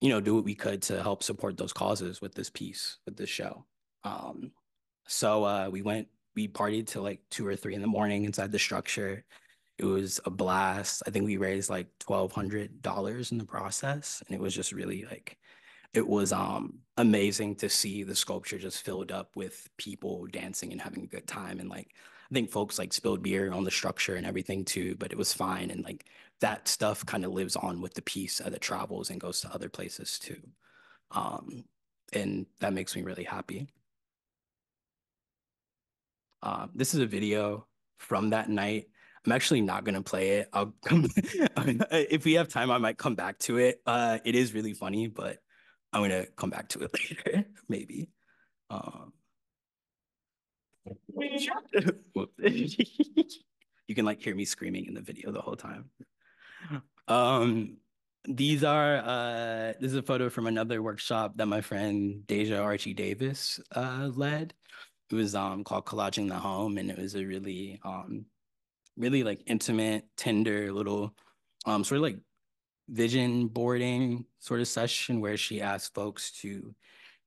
you know, do what we could to help support those causes with this piece, with this show. Um, so uh, we went, we partied till like two or three in the morning inside the structure. It was a blast. I think we raised like twelve hundred dollars in the process, and it was just really like it was um amazing to see the sculpture just filled up with people dancing and having a good time and like I think folks like spilled beer on the structure and everything too, but it was fine and like that stuff kind of lives on with the piece that travels and goes to other places too. Um, and that makes me really happy. Uh, this is a video from that night. I'm actually not gonna play it. I'll come if we have time, I might come back to it. Uh, it is really funny, but I'm gonna come back to it later, maybe. Um, you can like hear me screaming in the video the whole time. Um, these are uh, this is a photo from another workshop that my friend Deja Archie Davis uh, led. It was um called Collaging the Home, and it was a really um really like intimate, tender little um sort of like vision boarding sort of session where she asked folks to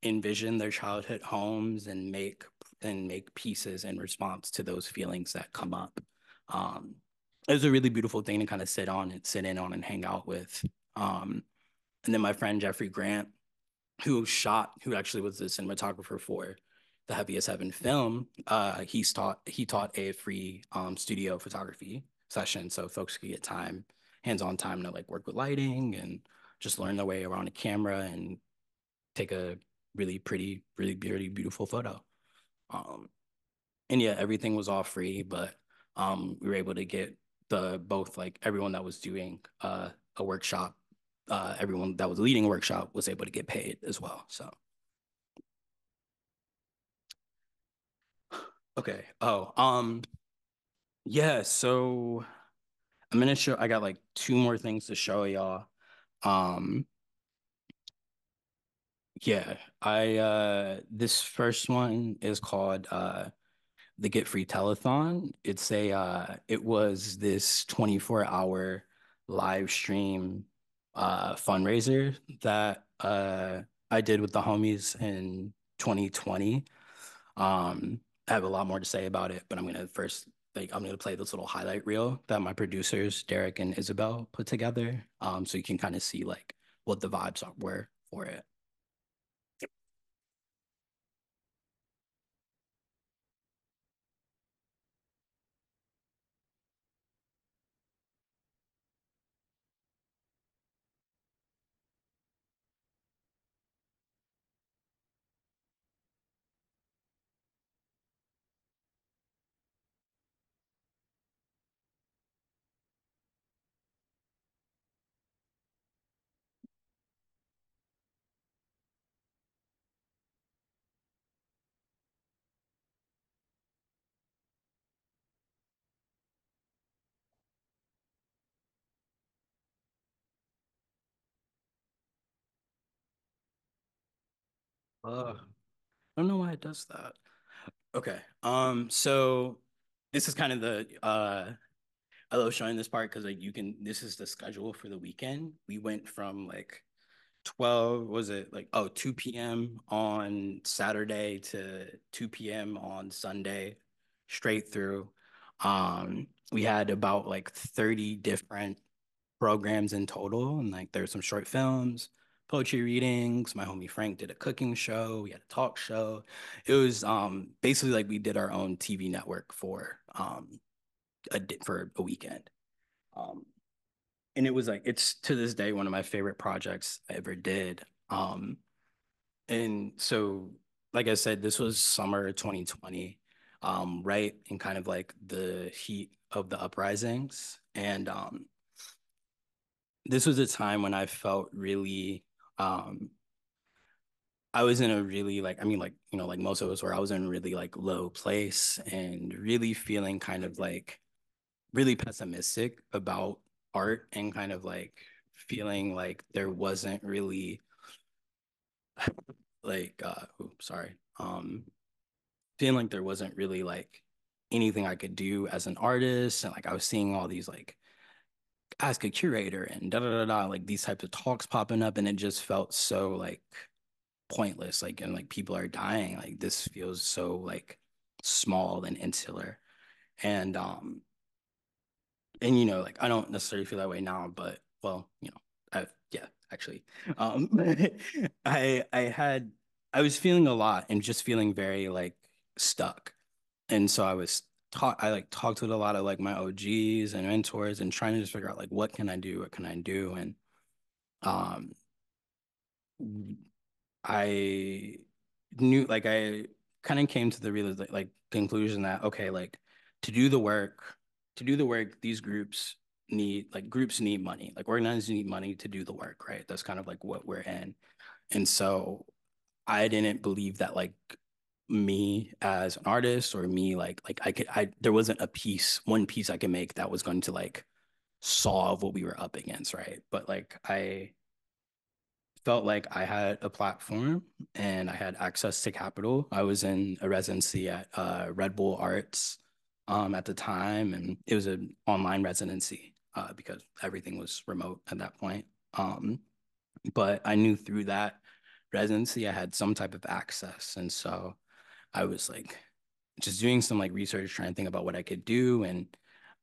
envision their childhood homes and make and make pieces in response to those feelings that come up. Um, it was a really beautiful thing to kind of sit on and sit in on and hang out with. Um, and then my friend Jeffrey Grant, who shot, who actually was the cinematographer for the Heaviest Heaven film, uh, he's taught he taught a free um, studio photography session, so folks could get time, hands-on time to like work with lighting and just learn their way around a camera and take a really pretty, really, really beautiful photo. Um, and yeah, everything was all free, but um, we were able to get the both like everyone that was doing uh, a workshop, uh, everyone that was leading a workshop was able to get paid as well. So. Okay. Oh, um, yeah. So I'm gonna show. I got like two more things to show y'all. Um, yeah. I uh, this first one is called uh, the Get Free Telethon. It's a uh, it was this 24 hour live stream uh fundraiser that uh I did with the homies in 2020. Um, I have a lot more to say about it, but I'm gonna first like I'm gonna play this little highlight reel that my producers Derek and Isabel put together, um, so you can kind of see like what the vibes were for it. I don't know why it does that. Okay. Um, so this is kind of the uh I love showing this part because like you can this is the schedule for the weekend. We went from like 12 was it like oh 2 p.m. on Saturday to 2 p.m. on Sunday straight through. Um we had about like 30 different programs in total and like there's some short films poetry readings. My homie Frank did a cooking show. We had a talk show. It was um, basically like we did our own TV network for um, a for a weekend. Um, and it was like it's to this day one of my favorite projects I ever did. Um, and so, like I said, this was summer 2020, um, right in kind of like the heat of the uprisings, and um, this was a time when I felt really um I was in a really like I mean like you know like most of us were I was in really like low place and really feeling kind of like really pessimistic about art and kind of like feeling like there wasn't really like uh oops, sorry. Um feeling like there wasn't really like anything I could do as an artist and like I was seeing all these like ask a curator and da da da da like these types of talks popping up and it just felt so like pointless like and like people are dying like this feels so like small and insular. And um and you know like I don't necessarily feel that way now but well you know I yeah actually um I I had I was feeling a lot and just feeling very like stuck. And so I was talk I like talked with a lot of like my OGs and mentors and trying to just figure out like what can I do, what can I do? And um I knew like I kind of came to the real like conclusion that okay, like to do the work, to do the work, these groups need like groups need money. Like organizers need money to do the work, right? That's kind of like what we're in. And so I didn't believe that like me as an artist or me like like I could I there wasn't a piece one piece I could make that was going to like solve what we were up against right? But like I felt like I had a platform and I had access to capital. I was in a residency at uh, Red Bull Arts um at the time and it was an online residency uh, because everything was remote at that point um but I knew through that residency I had some type of access and so I was like just doing some like research, trying to think about what I could do. And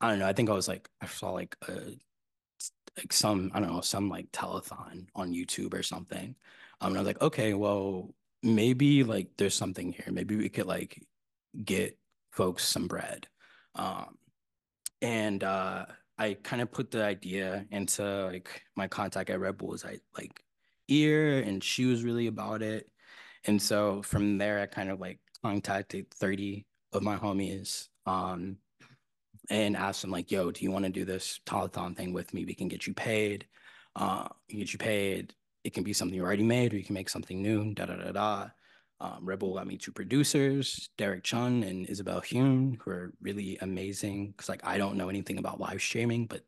I don't know. I think I was like I saw like a like some I don't know some like telethon on YouTube or something. Um, and I was like, okay, well maybe like there's something here. Maybe we could like get folks some bread. Um, and uh, I kind of put the idea into like my contact at Red Bull's I like ear, and she was really about it. And so from there, I kind of like contacted 30 of my homies um, and asked them like, yo, do you want to do this telethon thing with me? We can get you paid. Uh, get you paid. It can be something you already made, or you can make something new, da da da da. Um, Red Bull got me two producers, Derek Chun and Isabel Hune, who are really amazing. Cause like I don't know anything about live streaming, but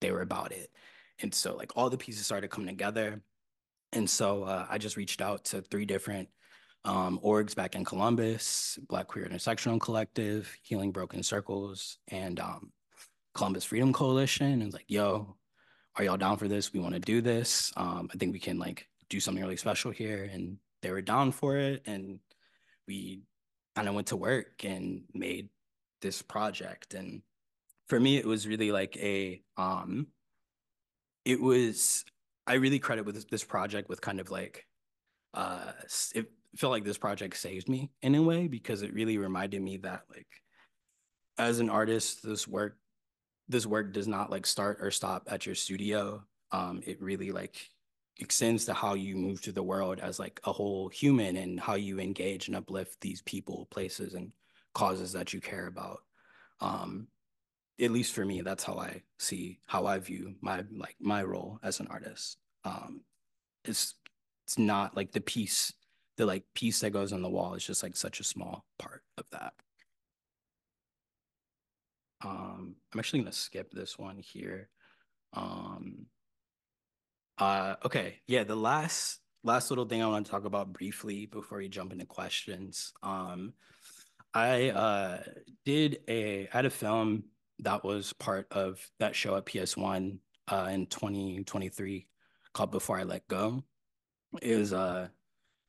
they were about it. And so like all the pieces started coming together. And so uh, I just reached out to three different um, orgs back in Columbus, Black Queer Intersectional Collective, Healing Broken Circles, and um, Columbus Freedom Coalition. And like, yo, are y'all down for this? We want to do this. Um, I think we can like do something really special here. And they were down for it. And we kind of went to work and made this project. And for me, it was really like a, um, it was, I really credit with this project with kind of like, uh, it felt like this project saved me in a way because it really reminded me that like, as an artist, this work, this work does not like start or stop at your studio. Um, it really like extends to how you move through the world as like a whole human and how you engage and uplift these people, places, and causes that you care about. Um, at least for me, that's how I see how I view my like my role as an artist. Um, it's it's not like the piece, the like piece that goes on the wall is just like such a small part of that. Um, I'm actually gonna skip this one here. Um, uh, okay, yeah, the last last little thing I want to talk about briefly before we jump into questions. Um, I uh did a I had a film that was part of that show at PS1 uh in 2023 called Before I Let Go. It was a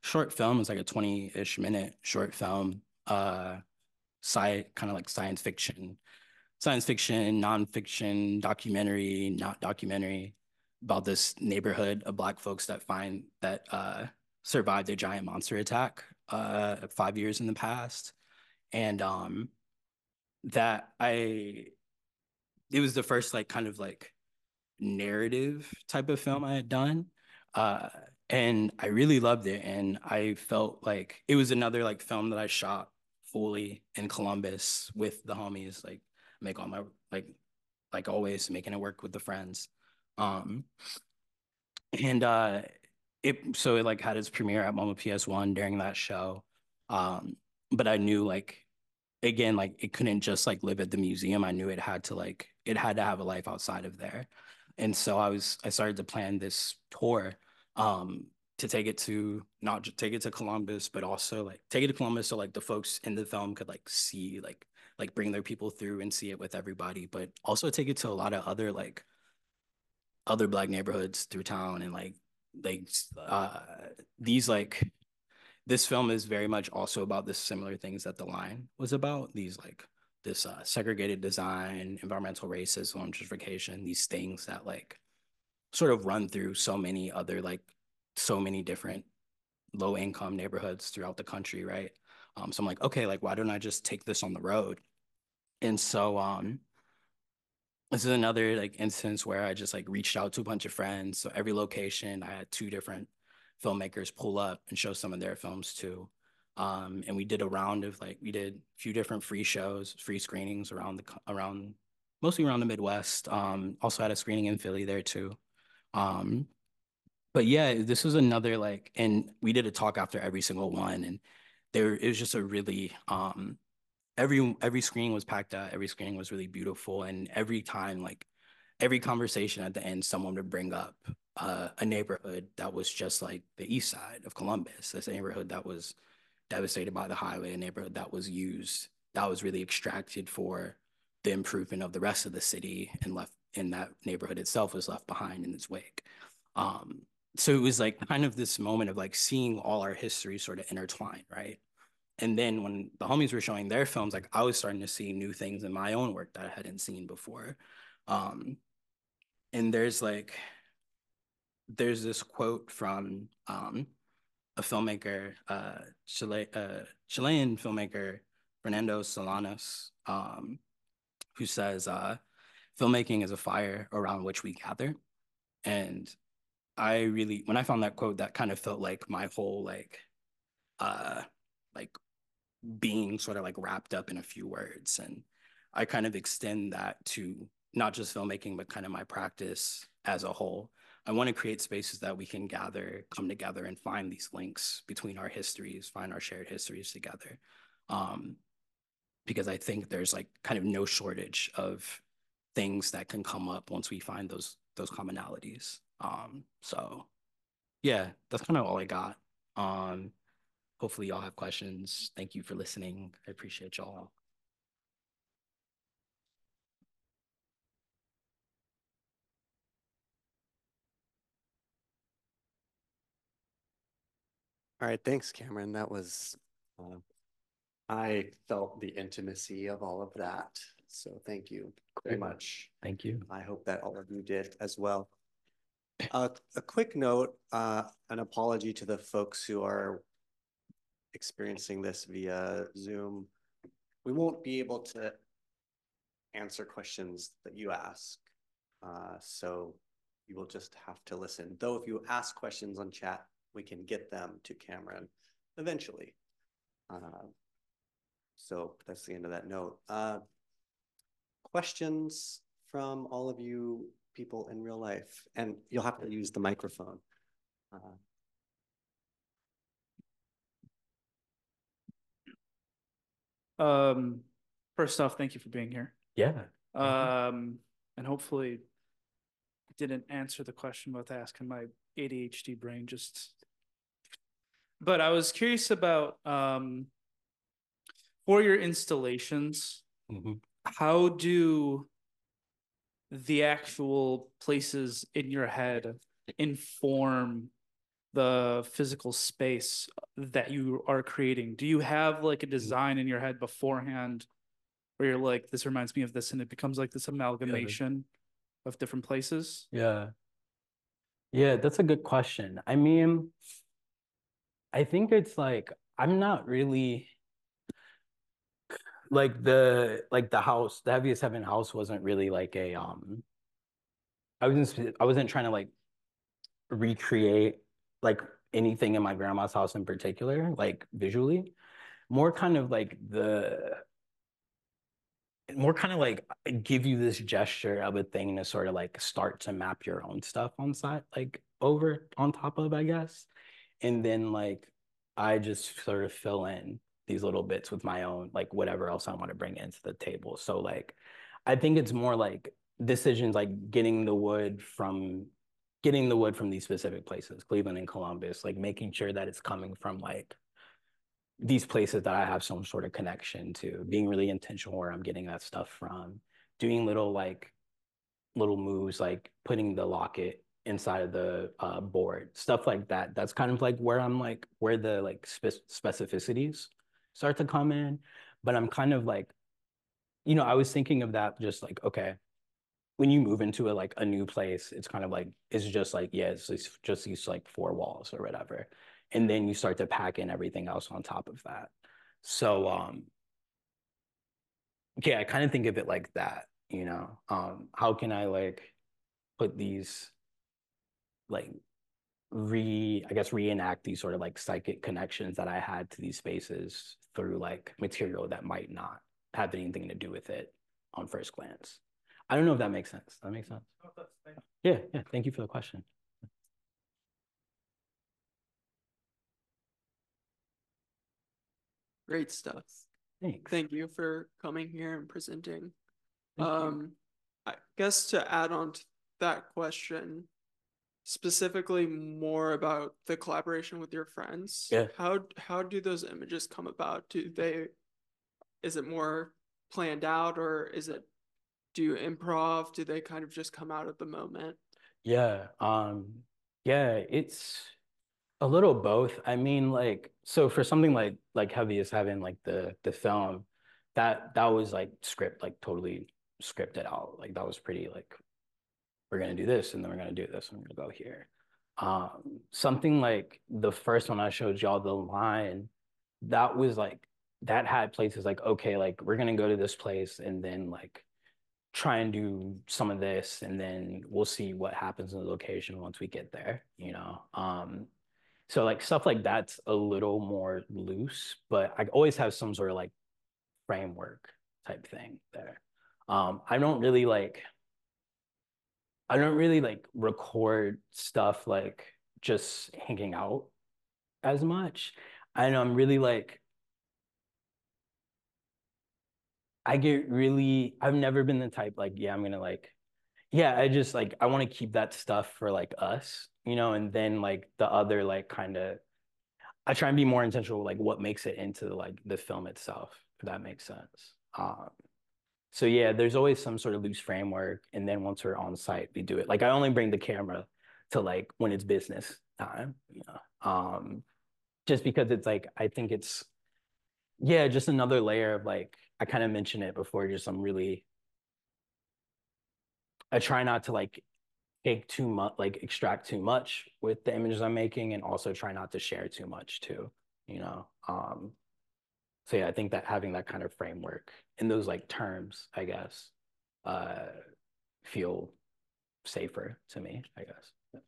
short film, it's like a 20-ish minute short film, uh sci kind of like science fiction, science fiction, nonfiction, documentary, not documentary about this neighborhood of black folks that find that uh, survived a giant monster attack uh, five years in the past, and um, that I it was the first like kind of like narrative type of film I had done. Uh, and I really loved it. And I felt like it was another like film that I shot fully in Columbus with the homies, like make all my like like always making it work with the friends. Um, and uh, it so it like had its premiere at MoMA PS1 during that show. Um, but I knew like again like it couldn't just like live at the museum. I knew it had to like it had to have a life outside of there. And so I was I started to plan this tour um to take it to not just take it to Columbus, but also like take it to Columbus so like the folks in the film could like see like like bring their people through and see it with everybody, but also take it to a lot of other like other black neighborhoods through town and like like uh these like this film is very much also about the similar things that the line was about these like this uh, segregated design environmental racism gentrification these things that like sort of run through so many other like so many different low income neighborhoods throughout the country right um so i'm like okay like why don't i just take this on the road and so um this is another like instance where I just like reached out to a bunch of friends. So every location, I had two different filmmakers pull up and show some of their films too. Um, and we did a round of like we did a few different free shows, free screenings around the around mostly around the Midwest. Um, also had a screening in Philly there too. Um, but yeah, this was another like, and we did a talk after every single one, and there it was just a really um every every screen was packed out every screen was really beautiful and every time like every conversation at the end someone would bring up uh, a neighborhood that was just like the east side of columbus this neighborhood that was devastated by the highway a neighborhood that was used that was really extracted for the improvement of the rest of the city and left in that neighborhood itself was left behind in its wake um, so it was like kind of this moment of like seeing all our history sort of intertwined right and then when the homies were showing their films, like I was starting to see new things in my own work that I hadn't seen before. Um, and there's like, there's this quote from um, a filmmaker, uh, Chile, uh, Chilean filmmaker, Fernando Solanas, um, who says, uh, filmmaking is a fire around which we gather. And I really, when I found that quote, that kind of felt like my whole like, uh, like being sort of like wrapped up in a few words. And I kind of extend that to not just filmmaking, but kind of my practice as a whole. I want to create spaces that we can gather, come together, and find these links between our histories, find our shared histories together. Um, because I think there's like kind of no shortage of things that can come up once we find those those commonalities. Um, so yeah, that's kind of all I got. Um, hopefully y'all have questions. Thank you for listening. I appreciate y'all. All right, thanks, Cameron. That was, uh, I felt the intimacy of all of that. So thank you very much. Thank you. I hope that all of you did as well. Uh, a quick note, uh, an apology to the folks who are experiencing this via Zoom. We won't be able to answer questions that you ask. Uh, so you will just have to listen. Though if you ask questions on chat, we can get them to Cameron eventually. Uh, so that's the end of that note. Questions from all of you people in real life, and you'll have to use the microphone. Uh, Um, first off, thank you for being here. Yeah. Um, and hopefully didn't answer the question about asking my ADHD brain just but I was curious about um for your installations, Mhm. How do the actual places in your head inform the physical space that you are creating? Do you have like a mm-hmm. design in your head beforehand where you're like, this reminds me of this, and it becomes like this amalgamation of different places? Yeah. Yeah, that's a good question. I mean, I think it's like I'm not really like the like the house, the heaviest heaven house wasn't really like a um I wasn't I wasn't trying to like recreate like anything in my grandma's house in particular, like visually. More kind of like the more kind of like give you this gesture of a thing to sort of like start to map your own stuff on site, like over on top of, I guess. And then like I just sort of fill in these little bits with my own, like whatever else I want to bring into the table. So like I think it's more like decisions like getting the wood from getting the wood from these specific places, Cleveland and Columbus, like making sure that it's coming from like these places that I have some sort of connection to, being really intentional where I'm getting that stuff from, doing little like little moves like putting the locket inside of the uh, board, stuff like that. That's kind of like where I'm like where the like spe- specificities start to come in. But I'm kind of like, you know, I was thinking of that just like okay, when you move into a like a new place, it's kind of like it's just like yeah, it's just, these like four walls or whatever, and then you start to pack in everything else on top of that. So um, yeah, I kind of think of it like that. You know, um, how can I like put these like re I guess reenact these sort of like psychic connections that I had to these spaces through like material that might not have anything to do with it on first glance. I don't know if that makes sense. That makes sense. Yeah, yeah. Thank you for the question. Great stuff. Thanks. Thank you for coming here and presenting. Thank you. Um, I guess to add on to that question, specifically more about the collaboration with your friends. Yeah. How how do those images come about? Do they is it more planned out or is it do you improv? Do they kind of just come out of the moment? Yeah, um, yeah, it's A little both. I mean, like, so for something like like Heaviest Heaven like the the film, that that was like script, like totally scripted out. Like that was pretty like we're gonna do this and then we're gonna do this and we're gonna go here. Um, something like the first one I showed y'all, the line, that was like that had places like, okay, like we're gonna go to this place and then like try and do some of this and then we'll see what happens in the location once we get there, you know. Um, so like stuff like that's a little more loose, but I always have some sort of like framework type thing there. Um, I don't really like I don't really like record stuff like just hanging out as much. I know I'm really like I get really I've never been the type like yeah I'm gonna like yeah I just like I want to keep that stuff for like us you know and then like the other like kind of I try and be more intentional like what makes it into like the film itself if that makes sense um so yeah, there's always some sort of loose framework, and then once we're on site, we do it. Like I only bring the camera to like when it's business time, you know. Um, just because it's like I think it's yeah, just another layer of like I kind of mentioned it before, just I'm really I try not to like take too much, like extract too much with the images I'm making, and also try not to share too much too, you know. Um, so yeah, I think that having that kind of framework in those like terms, I guess, uh, feel safer to me, I guess.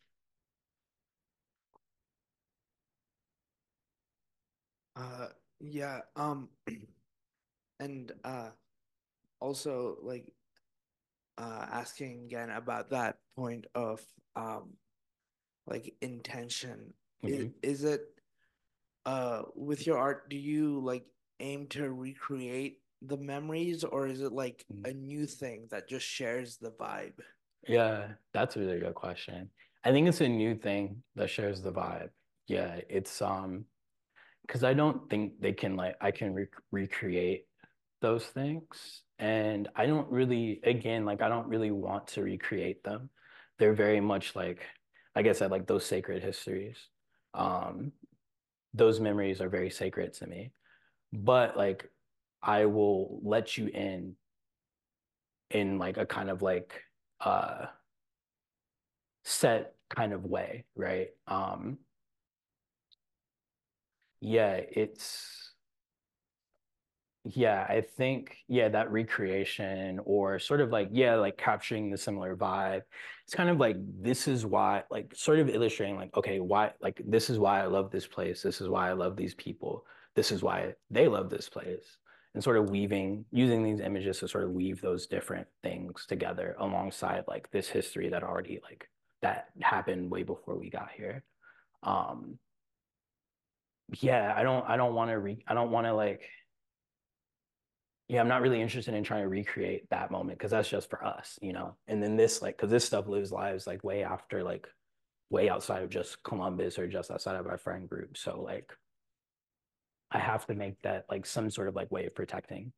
Uh, yeah. Um, and uh, also like uh, asking again about that point of um, like intention. Is, Mhm. is it uh with your art? Do you like aim to recreate the memories, or is it like a new thing that just shares the vibe? Yeah, that's a really good question. I think it's a new thing that shares the vibe. Yeah, it's um, because I don't think they can like I can rec recreate those things, and I don't really, again, like I don't really want to recreate them. They're very much like, like I said, like those sacred histories. Um, those memories are very sacred to me. But like, I will let you in in like a kind of like uh set kind of way, right? Um yeah, it's yeah, I think yeah, that recreation or sort of like yeah, like capturing the similar vibe. It's kind of like this is why like sort of illustrating like okay, why like this is why I love this place. This is why I love these people. This is why they love this place. And sort of weaving using these images to sort of weave those different things together alongside like this history that already like that happened way before we got here. Um yeah, I don't I don't want to re I don't want to like yeah, I'm not really interested in trying to recreate that moment because that's just for us, you know. And then this like because this stuff lives lives like way after like way outside of just Columbus or just outside of our friend group. So like I have to make that like some sort of like way of protecting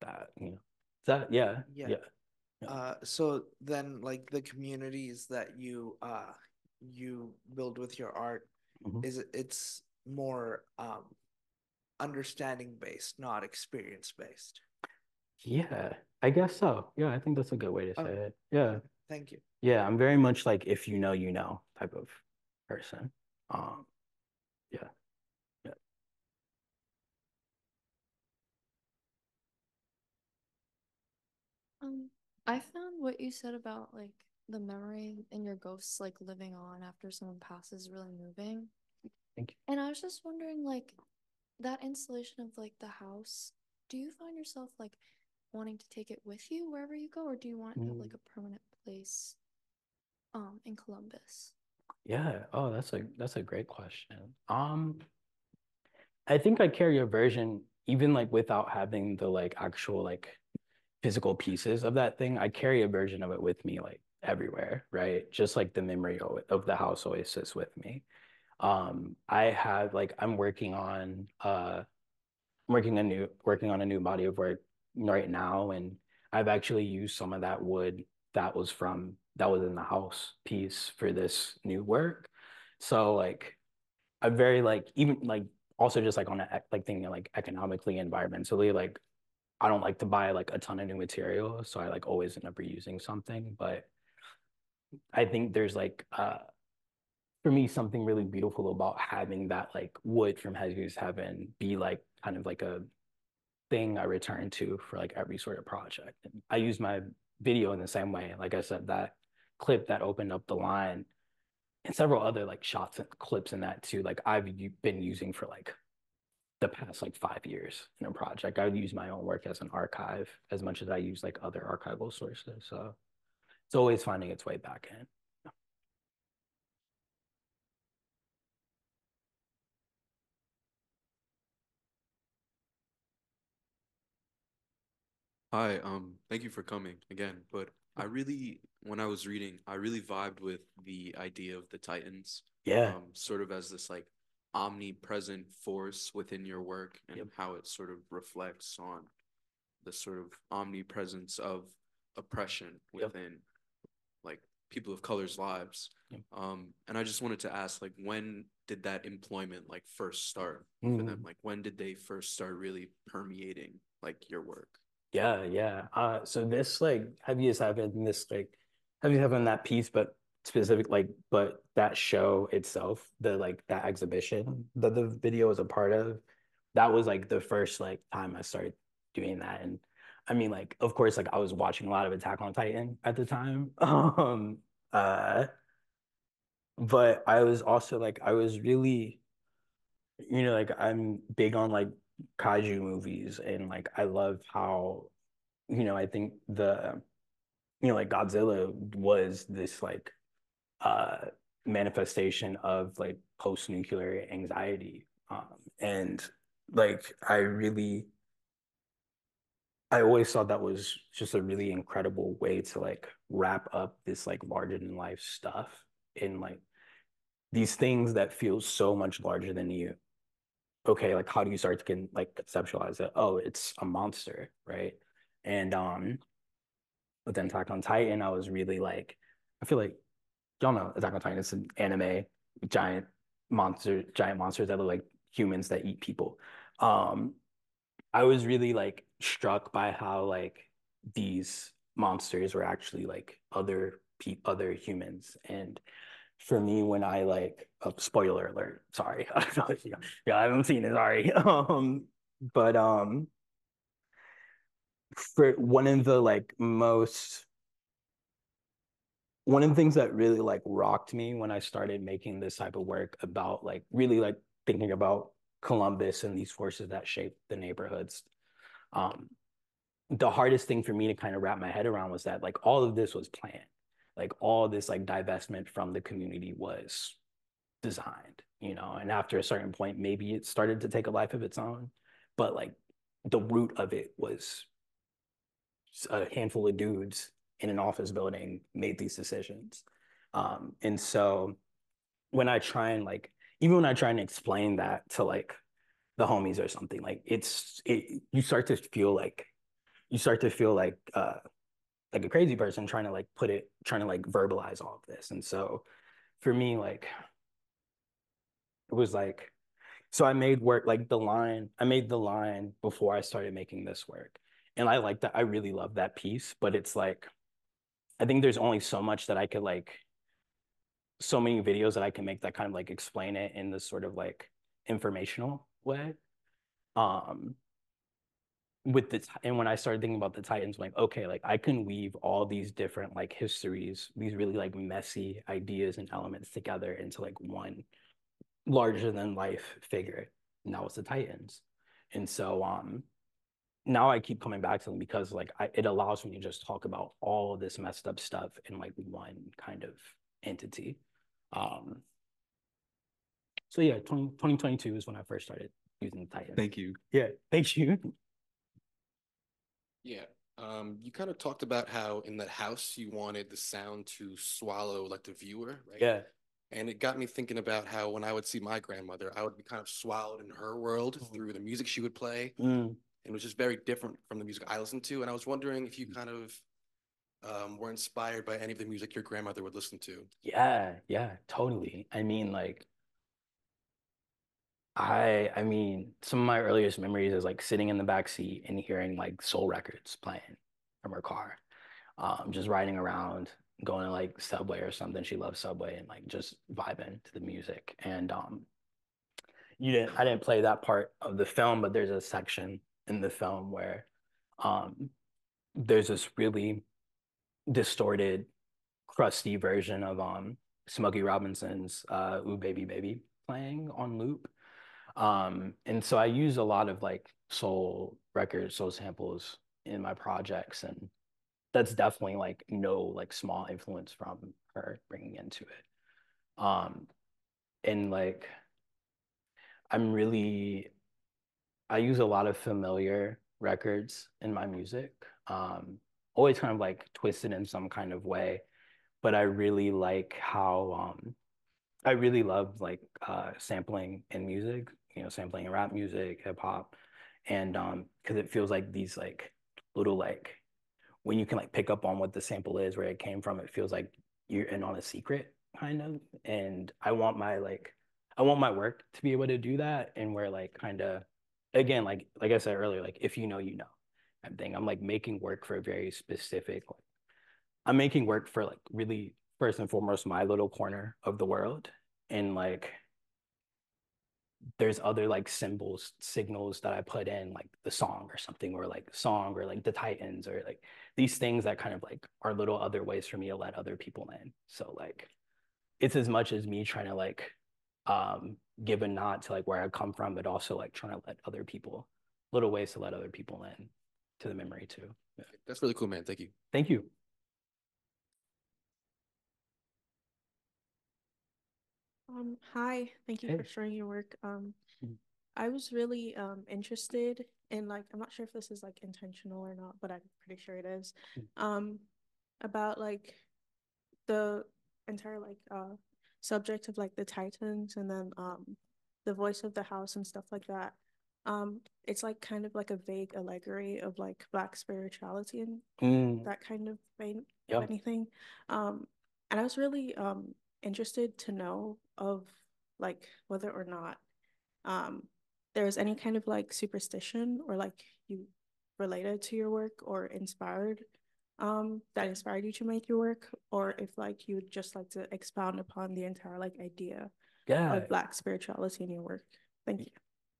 that, you know. That yeah, Yeah. yeah. Uh, so then like the communities that you uh you build with your art Mhm. is it's more um understanding based, not experience based. Yeah, I guess so. Yeah, I think that's a good way to Oh. say it. Yeah. Thank you. Yeah, I'm very much like if you know, you know type of person. Um, yeah. Yeah. Um, I found what you said about like the memory and your ghosts like living on after someone passes really moving. Thank you. And I was just wondering, like, that installation of like the house, do you find yourself like wanting to take it with you wherever you go, or do you want it to have like a permanent place um in Columbus? Yeah. Oh, that's a that's a great question. Um, I think I carry a version even like without having the like actual like physical pieces of that thing. I carry a version of it with me like everywhere, right? Just like the memory of, the house always sits with me. Um, I have like I'm working on uh I'm working a new working on a new body of work right now, and I've actually used some of that wood that was from that was in the house piece for this new work. So like I'm very like even like also just like on a like thinking like economically, environmentally, like I don't like to buy like a ton of new material, so I like always end up reusing something. But I think there's like uh for me something really beautiful about having that like wood from Jesus Heaven be like kind of like a thing I return to for like every sort of project. And I use my video in the same way. Like I said, that clip that opened up the line and several other like shots and clips in that too. Like I've been using for like the past like five years in a project. I would use my own work as an archive as much as I use like other archival sources. So it's always finding its way back in. Hi, um, thank you for coming again. But I really, when I was reading, I really vibed with the idea of the Titans. Yeah. Um, sort of as this like omnipresent force within your work and how it sort of reflects on the sort of omnipresence of oppression within like people of color's lives. Um, and I just wanted to ask, like, when did that employment like first start for them? Mm. Like, when did they first start really permeating like your work? Yeah, yeah. Uh, so this like Heaviest Heaven this like have you heavy having that piece, but specific like but that show itself, the like that exhibition that the video was a part of, that was like the first like time I started doing that. And I mean, like, of course, like I was watching a lot of Attack on Titan at the time. Um, uh, but I was also like, I was really, you know, like I'm big on like kaiju movies and like I love how, you know, I think the, you know, like Godzilla was this like uh manifestation of like post-nuclear anxiety. Um, and like I really I always thought that was just a really incredible way to like wrap up this like larger than life stuff in like these things that feel so much larger than you. Okay, like how do you start to get like conceptualize it? Oh, it's a monster, right? And um with then Attack on Titan, I was really like, I feel like y'all know Attack on is an anime giant monster, giant monsters that look like humans that eat people. Um, I was really like struck by how like these monsters were actually like other pe other humans. And for me, when I like, oh, spoiler alert, sorry, yeah, I haven't seen it, sorry. Um, but um, for one of the like most one of the things that really like rocked me when I started making this type of work about like really like thinking about Columbus and these forces that shape the neighborhoods. Um, the hardest thing for me to kind of wrap my head around was that like all of this was planned. Like all this like divestment from the community was designed, you know, and after a certain point, maybe it started to take a life of its own. But like the root of it was a handful of dudes in an office building made these decisions. Um, and so when I try and like, even when I try and explain that to like the homies or something, like it's it you start to feel like you start to feel like uh like a crazy person trying to like put it, trying to like verbalize all of this. And so for me, like it was like so I made work like the line, I made the line before I started making this work. And I like that, I really love that piece, but it's like I think there's only so much that I could like, so many videos that I can make that kind of like explain it in this sort of like informational way. Um, with the and when I started thinking about the Titans, I'm like, okay, like I can weave all these different like histories, these really like messy ideas and elements together into like one larger than life figure. And that was the Titans. And so um now I keep coming back to them because like I, it allows me to just talk about all of this messed up stuff in like one kind of entity. Um, so yeah, 20, 2022 is when I first started using the Titan. Thank you. Yeah, thank you. Yeah. Um, you kind of talked about how in that house you wanted the sound to swallow like the viewer, right? Yeah. And it got me thinking about how when I would see my grandmother, I would be kind of swallowed in her world Mm-hmm. through the music she would play. Mm. And it was just very different from the music I listened to. And I was wondering if you kind of um, were inspired by any of the music your grandmother would listen to. Yeah, yeah, totally. I mean, like, I I mean, some of my earliest memories is like sitting in the back seat and hearing like soul records playing from her car. Um, just riding around, going to like Subway or something. She loves Subway and like just vibing to the music. And um you didn't I didn't play that part of the film, but there's a section in the film where um there's this really distorted, crusty version of um Smokey Robinson's uh Ooh Baby Baby playing on loop. Um, and so I use a lot of like soul records, soul samples in my projects, and that's definitely like no like small influence from her bringing into it. Um, and like I'm really I use a lot of familiar records in my music. Um, always kind of like twisted in some kind of way, but I really like how um I really love like uh sampling in music you know, sampling in rap music, hip hop, and um, because it feels like these like little like when you can like pick up on what the sample is, where it came from, it feels like you're in on a secret kind of. And I want my like I want my work to be able to do that, and where like kind of again like like I said earlier, like if you know, you know. I'm thing. I'm like making work for a very specific like I'm making work for like really first and foremost my little corner of the world and like there's other like symbols, signals that I put in, like the song or something, or like song or like the Titans, or like these things that kind of like are little other ways for me to let other people in. So like it's as much as me trying to like um give a nod to like where I come from, but also like trying to let other people, little ways to let other people in to the memory too. Yeah. That's really cool, man. Thank you. Thank you. Um, hi, thank you Hey. for sharing your work. Um, Mhm. I was really um interested in like I'm not sure if this is like intentional or not, but I'm pretty sure it is. Mm. Um, about like the entire like uh subject of like the Titans and then um the voice of the house and stuff like that. Um, it's like kind of like a vague allegory of like black spirituality and Mm. that kind of vein Yeah. of anything. Um, and I was really um interested to know of like whether or not um there's any kind of like superstition or like you related to your work or inspired um that inspired you to make your work or if like you would just like to expound upon the entire like idea Yeah. of black spirituality in your work. Thank you.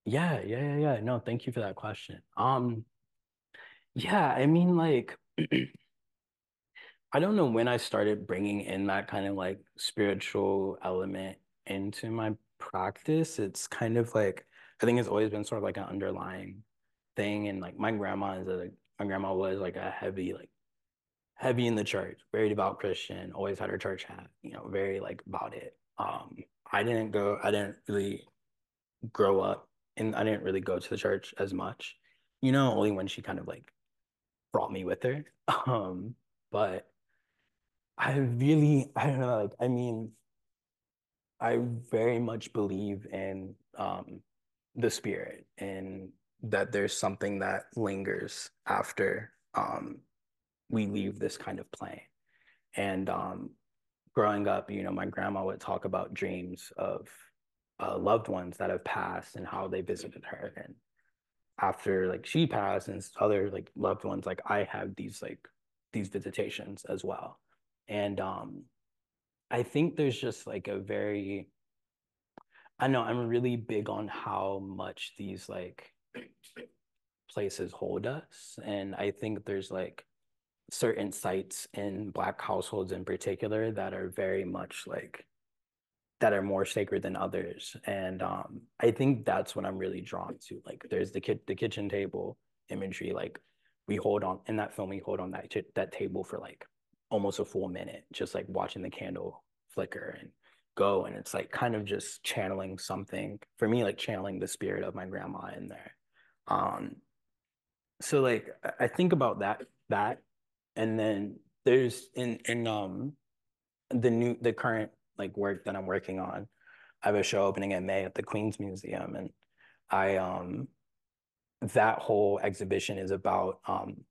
Yeah, yeah, yeah, yeah. No, thank you for that question. Um, yeah, I mean, like, I don't know when I started bringing in that kind of like spiritual element into my practice. It's kind of like, I think it's always been sort of like an underlying thing. And like my grandma is a, my grandma was like a heavy, like heavy in the church, very devout Christian, always had her church hat, you know, very like about it. Um, I didn't go, I didn't really grow up and I didn't really go to the church as much, you know, only when she kind of like brought me with her. Um, but I really, I don't know, like, I mean, I very much believe in um the spirit and that there's something that lingers after um we leave this kind of plane. And um growing up, you know, my grandma would talk about dreams of uh, loved ones that have passed and how they visited her. And after like she passed and other like loved ones, like I have these like these visitations as well. And um I think there's just like a very I know I'm really big on how much these like places hold us. And I think there's like certain sites in Black households in particular that are very much like that are more sacred than others. And um, I think that's what I'm really drawn to. Like there's the kit the kitchen table imagery. Like we hold on in that film, we hold on that that table for like almost a full minute, just like watching the candle flicker and go. And it's like kind of just channeling something for me, like channeling the spirit of my grandma in there. Um, so like I think about that that, and then there's in in um the new the current like work that I'm working on. I have a show opening in May at the Queens Museum, and I um that whole exhibition is about um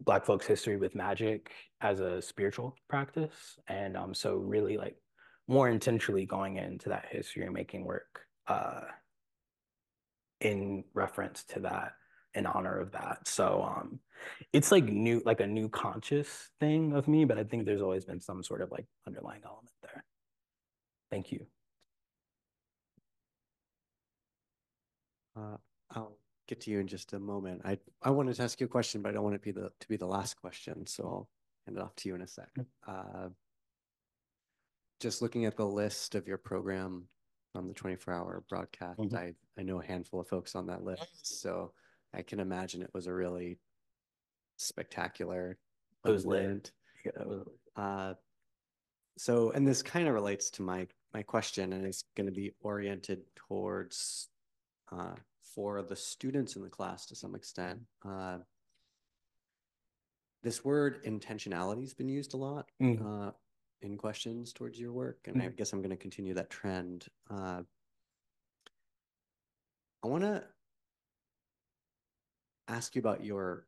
Black folks' history with magic as a spiritual practice, and um so really like more intentionally going into that history and making work uh in reference to that in honor of that. So um it's like new like a new conscious thing of me, but I think there's always been some sort of like underlying element there. Thank you. Uh, I'll get to you in just a moment. I, I wanted to ask you a question, but I don't want it to be the, to be the last question, so I'll hand it off to you in a sec. Uh, just looking at the list of your program on the twenty-four hour broadcast, Mhm. I, I know a handful of folks on that list, so I can imagine it was a really spectacular It was lit. Yeah, it was- Uh, so, and this kind of relates to my, my question, and it's going to be oriented towards, uh, for the students in the class to some extent. Uh, this word intentionality has been used a lot, Mhm. uh, in questions towards your work, and I Mhm. guess I'm going to continue that trend. Uh, I want to ask you about your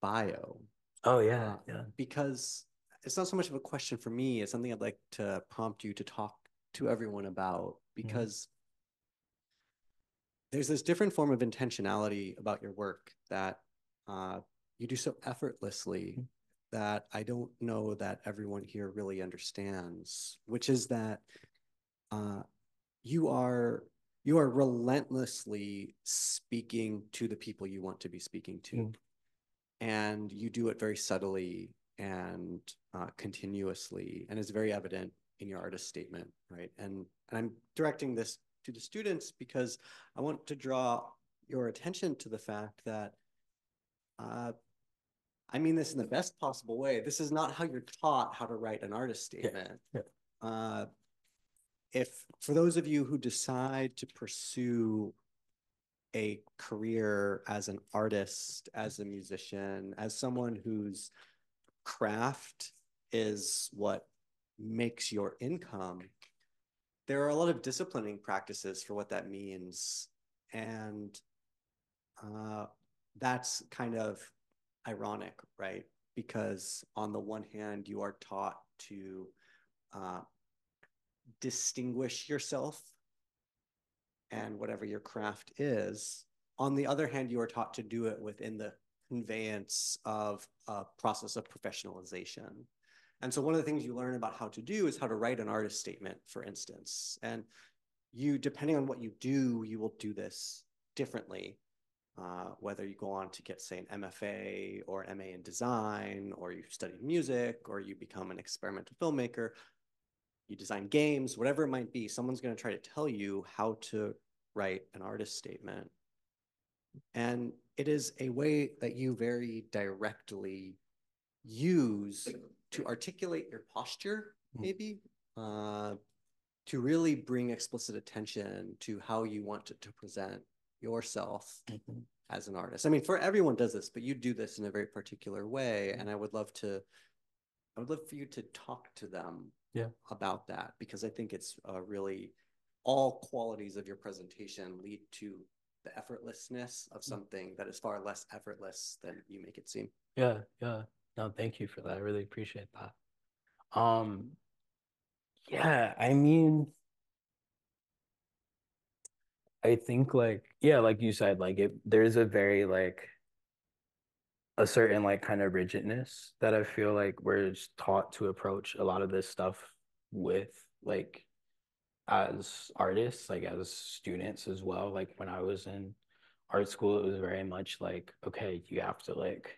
bio. Oh yeah, Uh, yeah. Because it's not so much of a question for me, it's something I'd like to prompt you to talk to everyone about because there's this different form of intentionality about your work that uh, you do so effortlessly that I don't know that everyone here really understands, which is that uh, you are you are relentlessly speaking to the people you want to be speaking to. Mm. and you do it very subtly and uh, continuously and it's very evident in your artist statement right? And, and i'm directing this to the students because i want to draw your attention to the fact that uh, i mean this in the best possible way. This is not how you're taught how to write an artist statement. Yeah. uh, if for those of you who decide to pursue a career as an artist, as a musician, as someone whose craft is what makes your income, there are a lot of disciplining practices for what that means. And uh, that's kind of ironic, right? Because on the one hand, you are taught to uh, distinguish yourself and whatever your craft is. On the other hand, you are taught to do it within the conveyance of a process of professionalization. And so one of the things you learn about how to do is how to write an artist statement, for instance. And you, depending on what you do, you will do this differently. Uh, whether you go on to get, say, an MFA or an MA in design, or you study music, or you become an experimental filmmaker, you design games, whatever it might be, someone's going to try to tell you how to write an artist statement. And it is a way that you very directly use to articulate your posture, hmm. maybe, uh, to really bring explicit attention to how you want to, to present yourself mm-hmm. as an artist. I mean, for everyone does this, but you do this in a very particular way. Hmm. And I would love to, I would love for you to talk to them Yeah. about that because I think it's uh, really all qualities of your presentation lead to the effortlessness of something that is far less effortless than you make it seem. Yeah, yeah. No, thank you for that. I really appreciate that. Um, yeah, I mean, I think like, yeah, like you said, like it, there's a very like a certain like kind of rigidness that I feel like we're taught to approach a lot of this stuff with like as artists, like as students as well. Like when I was in art school, it was very much like, okay, you have to like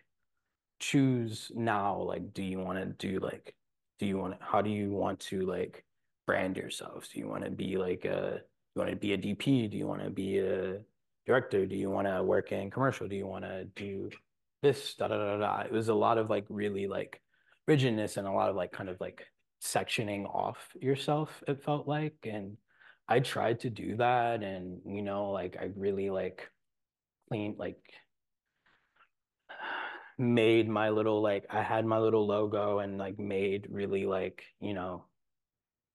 choose now, like, do you want to do like, do you want to, how do you want to like brand yourself? Do you want to be like a, you want to be a DP? Do you want to be a director? Do you want to work in commercial? Do you want to do this? Da da da da. It was a lot of like really like rigidness and a lot of like kind of like sectioning off yourself, it felt like. And I tried to do that. And, you know, like I really like clean, like made my little like I had my little logo and like made really like, you know,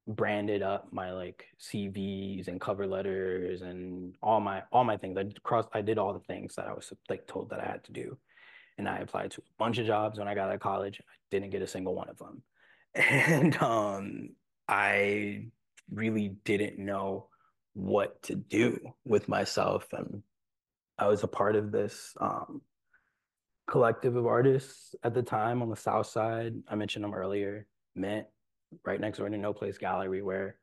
branded up my like CVs and cover letters and all my all my things. I cross I did all the things that I was like told that I had to do. And I applied to a bunch of jobs when I got out of college. I didn't get a single one of them. And um I really didn't know what to do with myself. And I was a part of this um, collective of artists at the time on the South Side. I mentioned them earlier, Mint, right next door to No Place Gallery, where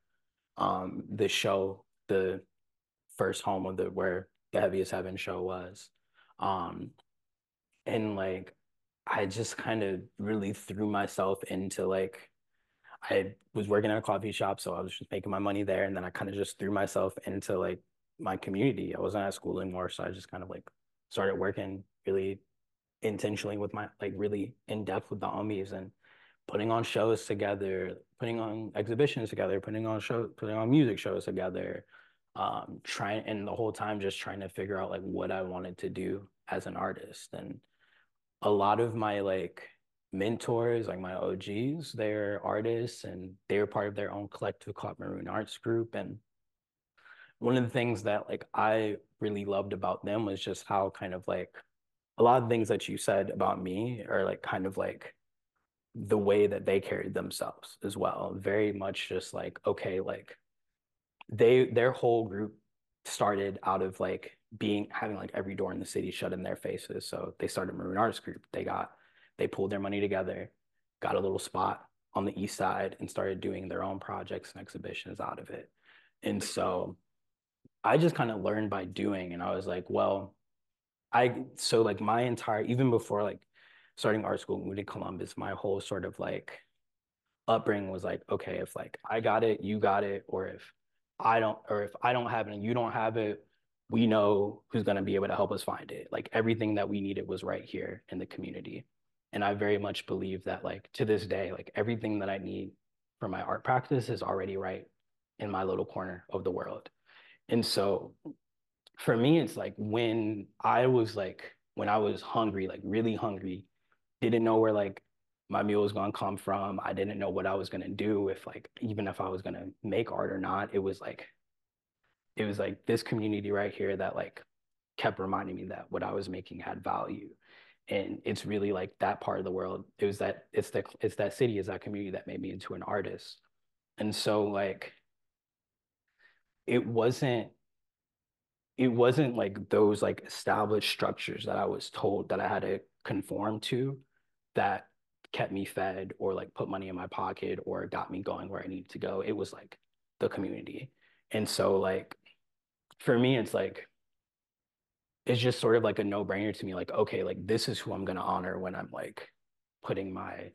um, the show, the first home of the where the Heaviest Heaven show was. Um, and like I just kind of really threw myself into like I was working at a coffee shop, so I was just making my money there, and then I kind of just threw myself into like my community. I wasn't at school anymore, so I just kind of like started working really intentionally with my like really in depth with the homies and putting on shows together, putting on exhibitions together, putting on show, putting on music shows together, um, trying and the whole time just trying to figure out like what I wanted to do as an artist. And a lot of my like mentors, like my OGs, they're artists and they're part of their own collective called Maroon Arts Group. And one of the things that like I really loved about them was just how kind of like a lot of things that you said about me are like kind of like the way that they carried themselves as well. Very much just like, okay, like they their whole group started out of like being having like every door in the city shut in their faces. So they started Maroon Arts Group. They got they pulled their money together, got a little spot on the east side and started doing their own projects and exhibitions out of it. And so I just kind of learned by doing and I was like, well, I so like my entire even before like starting art school moving to Columbus, my whole sort of like upbringing was like, okay, if like I got it, you got it, or if I don't, or if I don't have it and you don't have it, we know who's going to be able to help us find it. Like everything that we needed was right here in the community. And I very much believe that like to this day, like everything that I need for my art practice is already right in my little corner of the world. And so for me, it's like when I was like, when I was hungry, like really hungry, didn't know where like my meal was gonna come from. I didn't know what I was gonna do if like even if I was gonna make art or not. It was like it was like this community right here that like kept reminding me that what I was making had value. And it's really like that part of the world. It was that it's the it's that city, is that community that made me into an artist. And so like it wasn't it wasn't like those like established structures that I was told that I had to conform to that kept me fed or like put money in my pocket or got me going where I needed to go. It was like the community. And so like for me, it's like it's just sort of like a no-brainer to me, like, okay, like this is who I'm gonna honor when I'm like putting my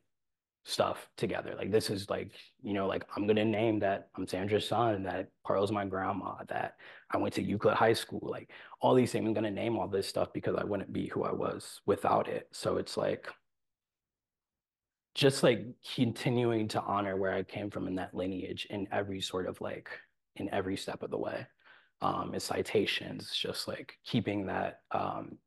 stuff together. Like this is like, you know, like I'm gonna name that I'm Sandra's son, that Pearl's my grandma, that I went to Euclid High School, like all these things. I'm gonna name all this stuff because I wouldn't be who I was without it. So it's like just like continuing to honor where I came from in that lineage in every sort of like in every step of the way. Um, and citations, just like keeping that um,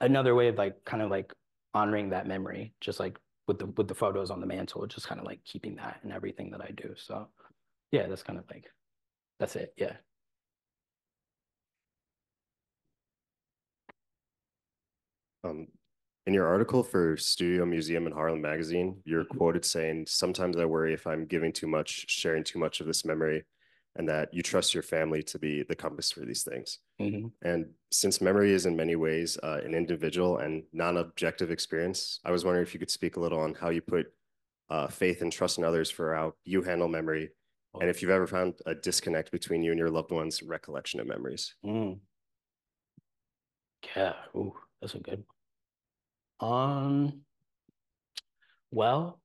another way of like kind of like honoring that memory, just like with the with the photos on the mantle, just kind of like keeping that and everything that I do. So yeah, that's kind of like that's it. Yeah. Um, in your article for Studio Museum in Harlem Magazine, you're Mm-hmm. quoted saying, Sometimes I worry if I'm giving too much, sharing too much of this memory, and that you trust your family to be the compass for these things. Mhm. And since memory is in many ways uh, an individual and non objective experience, I was wondering if you could speak a little on how you put uh, faith and trust in others for how you handle memory, and if you've ever found a disconnect between you and your loved ones' recollection of memories. Mm. Yeah, ooh, that's a good one. Um, well,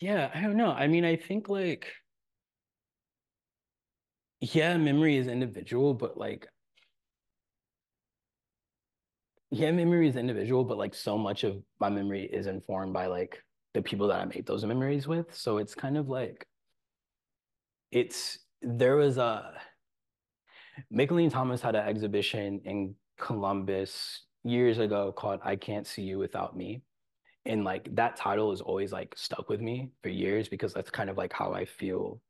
yeah, I don't know. I mean, I think like, yeah, memory is individual, but like, yeah, memory is individual, but like so much of my memory is informed by like the people that I make those memories with. So it's kind of like, it's, there was a, Mickalene Thomas had an exhibition in Columbus years ago called I Can't See You Without Me. And like that title is always like stuck with me for years because that's kind of like how I feel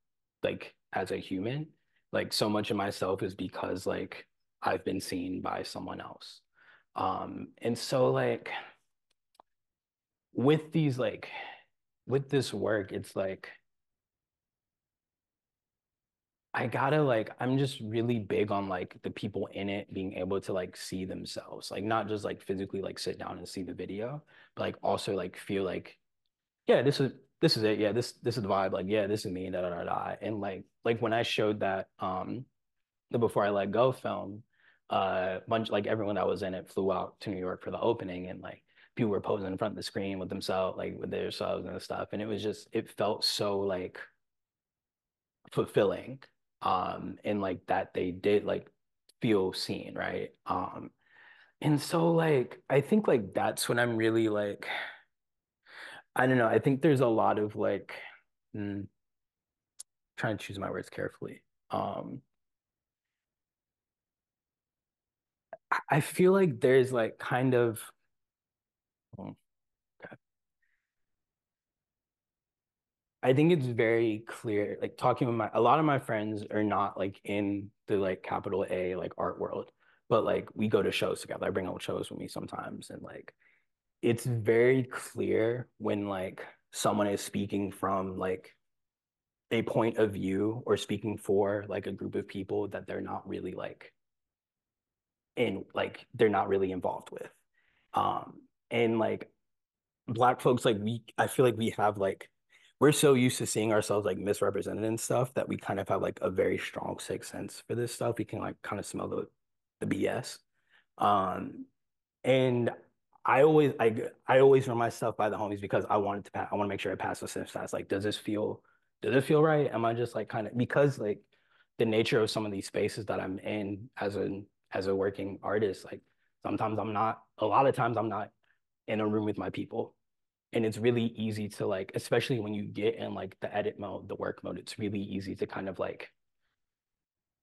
like as a human. Like so much of myself is because like I've been seen by someone else. Um, and so like with these like with this work, it's like I gotta like I'm just really big on like the people in it being able to like see themselves, like not just like physically like sit down and see the video, but like also like feel like, yeah, this is this is it, yeah, this this is the vibe, like yeah, this is me, da da da da, and like like when I showed that um the Before I Let Go film, uh bunch like everyone that was in it flew out to New York for the opening, and like people were posing in front of the screen with themselves, like with themselves and stuff, and it was just it felt so like fulfilling um and like that they did like feel seen right? Um and so like I think like that's when I'm really like I don't know I think there's a lot of like mm, trying to choose my words carefully um I- I feel like there's like kind of hmm, okay I think it's very clear, like talking with my a lot of my friends are not like in the like capital A like art world, but like we go to shows together. I bring out shows with me sometimes, and like it's very clear when like someone is speaking from like a point of view or speaking for like a group of people that they're not really like in like they're not really involved with. Um and like black folks like we I feel like we have like we're so used to seeing ourselves like misrepresented and stuff that we kind of have like a very strong sixth sense for this stuff. We can like kind of smell the the BS. Um, and I always I I always run myself by the homies because I wanted to pass, I want to make sure I pass the sniff test. Like, does this feel does it feel right? Am I just like kind of because like the nature of some of these spaces that I'm in as a as a working artist, like sometimes I'm not, a lot of times I'm not in a room with my people and it's really easy to like especially when you get in like the edit mode the work mode it's really easy to kind of like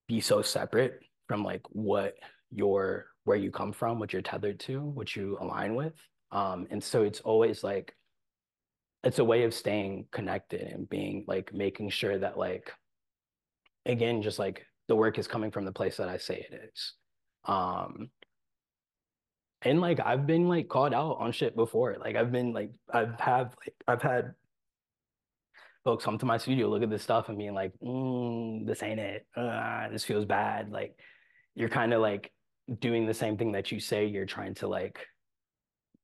be so separate from like what your where you come from what you're tethered to what you align with. Um and so it's always like it's a way of staying connected and being like making sure that like again just like the work is coming from the place that I say it is. Um and like I've been like called out on shit before. Like I've been like I've have like I've had folks come to my studio, look at this stuff and being like, mm, this ain't it. Uh, this feels bad. Like you're kind of like doing the same thing that you say you're trying to like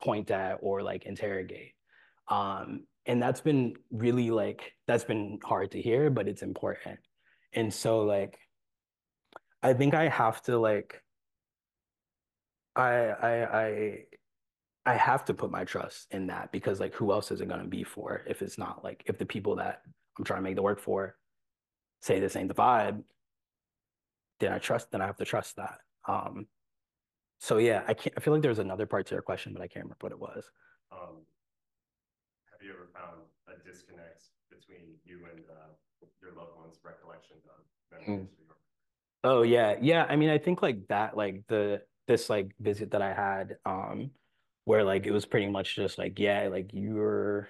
point at or like interrogate. Um, and that's been really like that's been hard to hear, but it's important. And so like I think I have to like I I I I have to put my trust in that because like who else is it gonna be for if it's not like if the people that I'm trying to make the work for say this ain't the vibe, then I trust then I have to trust that. Um so yeah, I can't I feel like there's another part to your question, but I can't remember what it was. Um, have you ever found a disconnect between you and uh, your loved ones' recollection of memories? Mm. Oh yeah, yeah. I mean, I think like that, like the this like visit that I had, um, where like it was pretty much just like, yeah, like you're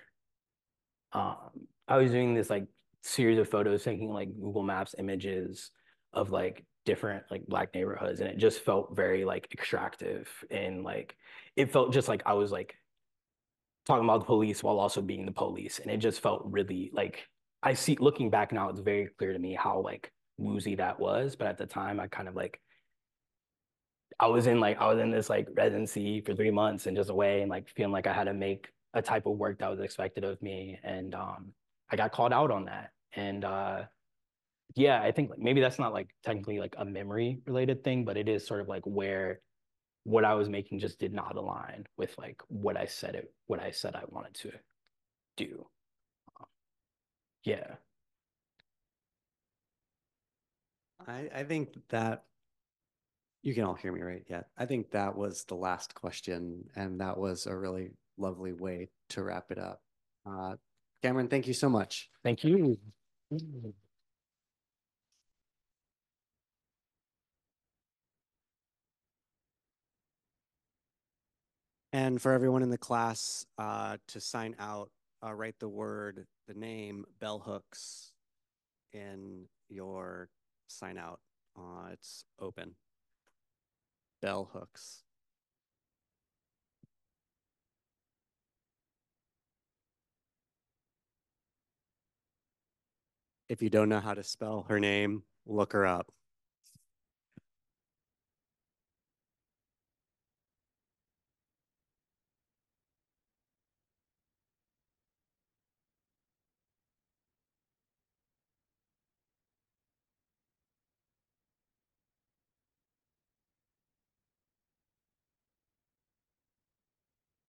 um I was doing this like series of photos, taking like Google Maps images of like different like black neighborhoods, and it just felt very like extractive and like it felt just like I was like talking about the police while also being the police, and it just felt really like I see looking back now, it's very clear to me how like woozy that was, but at the time I kind of like I was in like I was in this like residency for three months and just away and like feeling like I had to make a type of work that was expected of me. And um I got called out on that. And uh yeah, I think like maybe that's not like technically like a memory related thing, but it is sort of like where what I was making just did not align with like what I said it what I said I wanted to do. Yeah. I, I think that you can all hear me right? Yeah. I think that was the last question and that was a really lovely way to wrap it up. Uh, cameron thank you so much. Thank you. and for everyone in the class uh, to sign out uh, write the word the name bell hooks in your sign out. Uh, it's open bell hooks if you don't know how to spell her name look her up.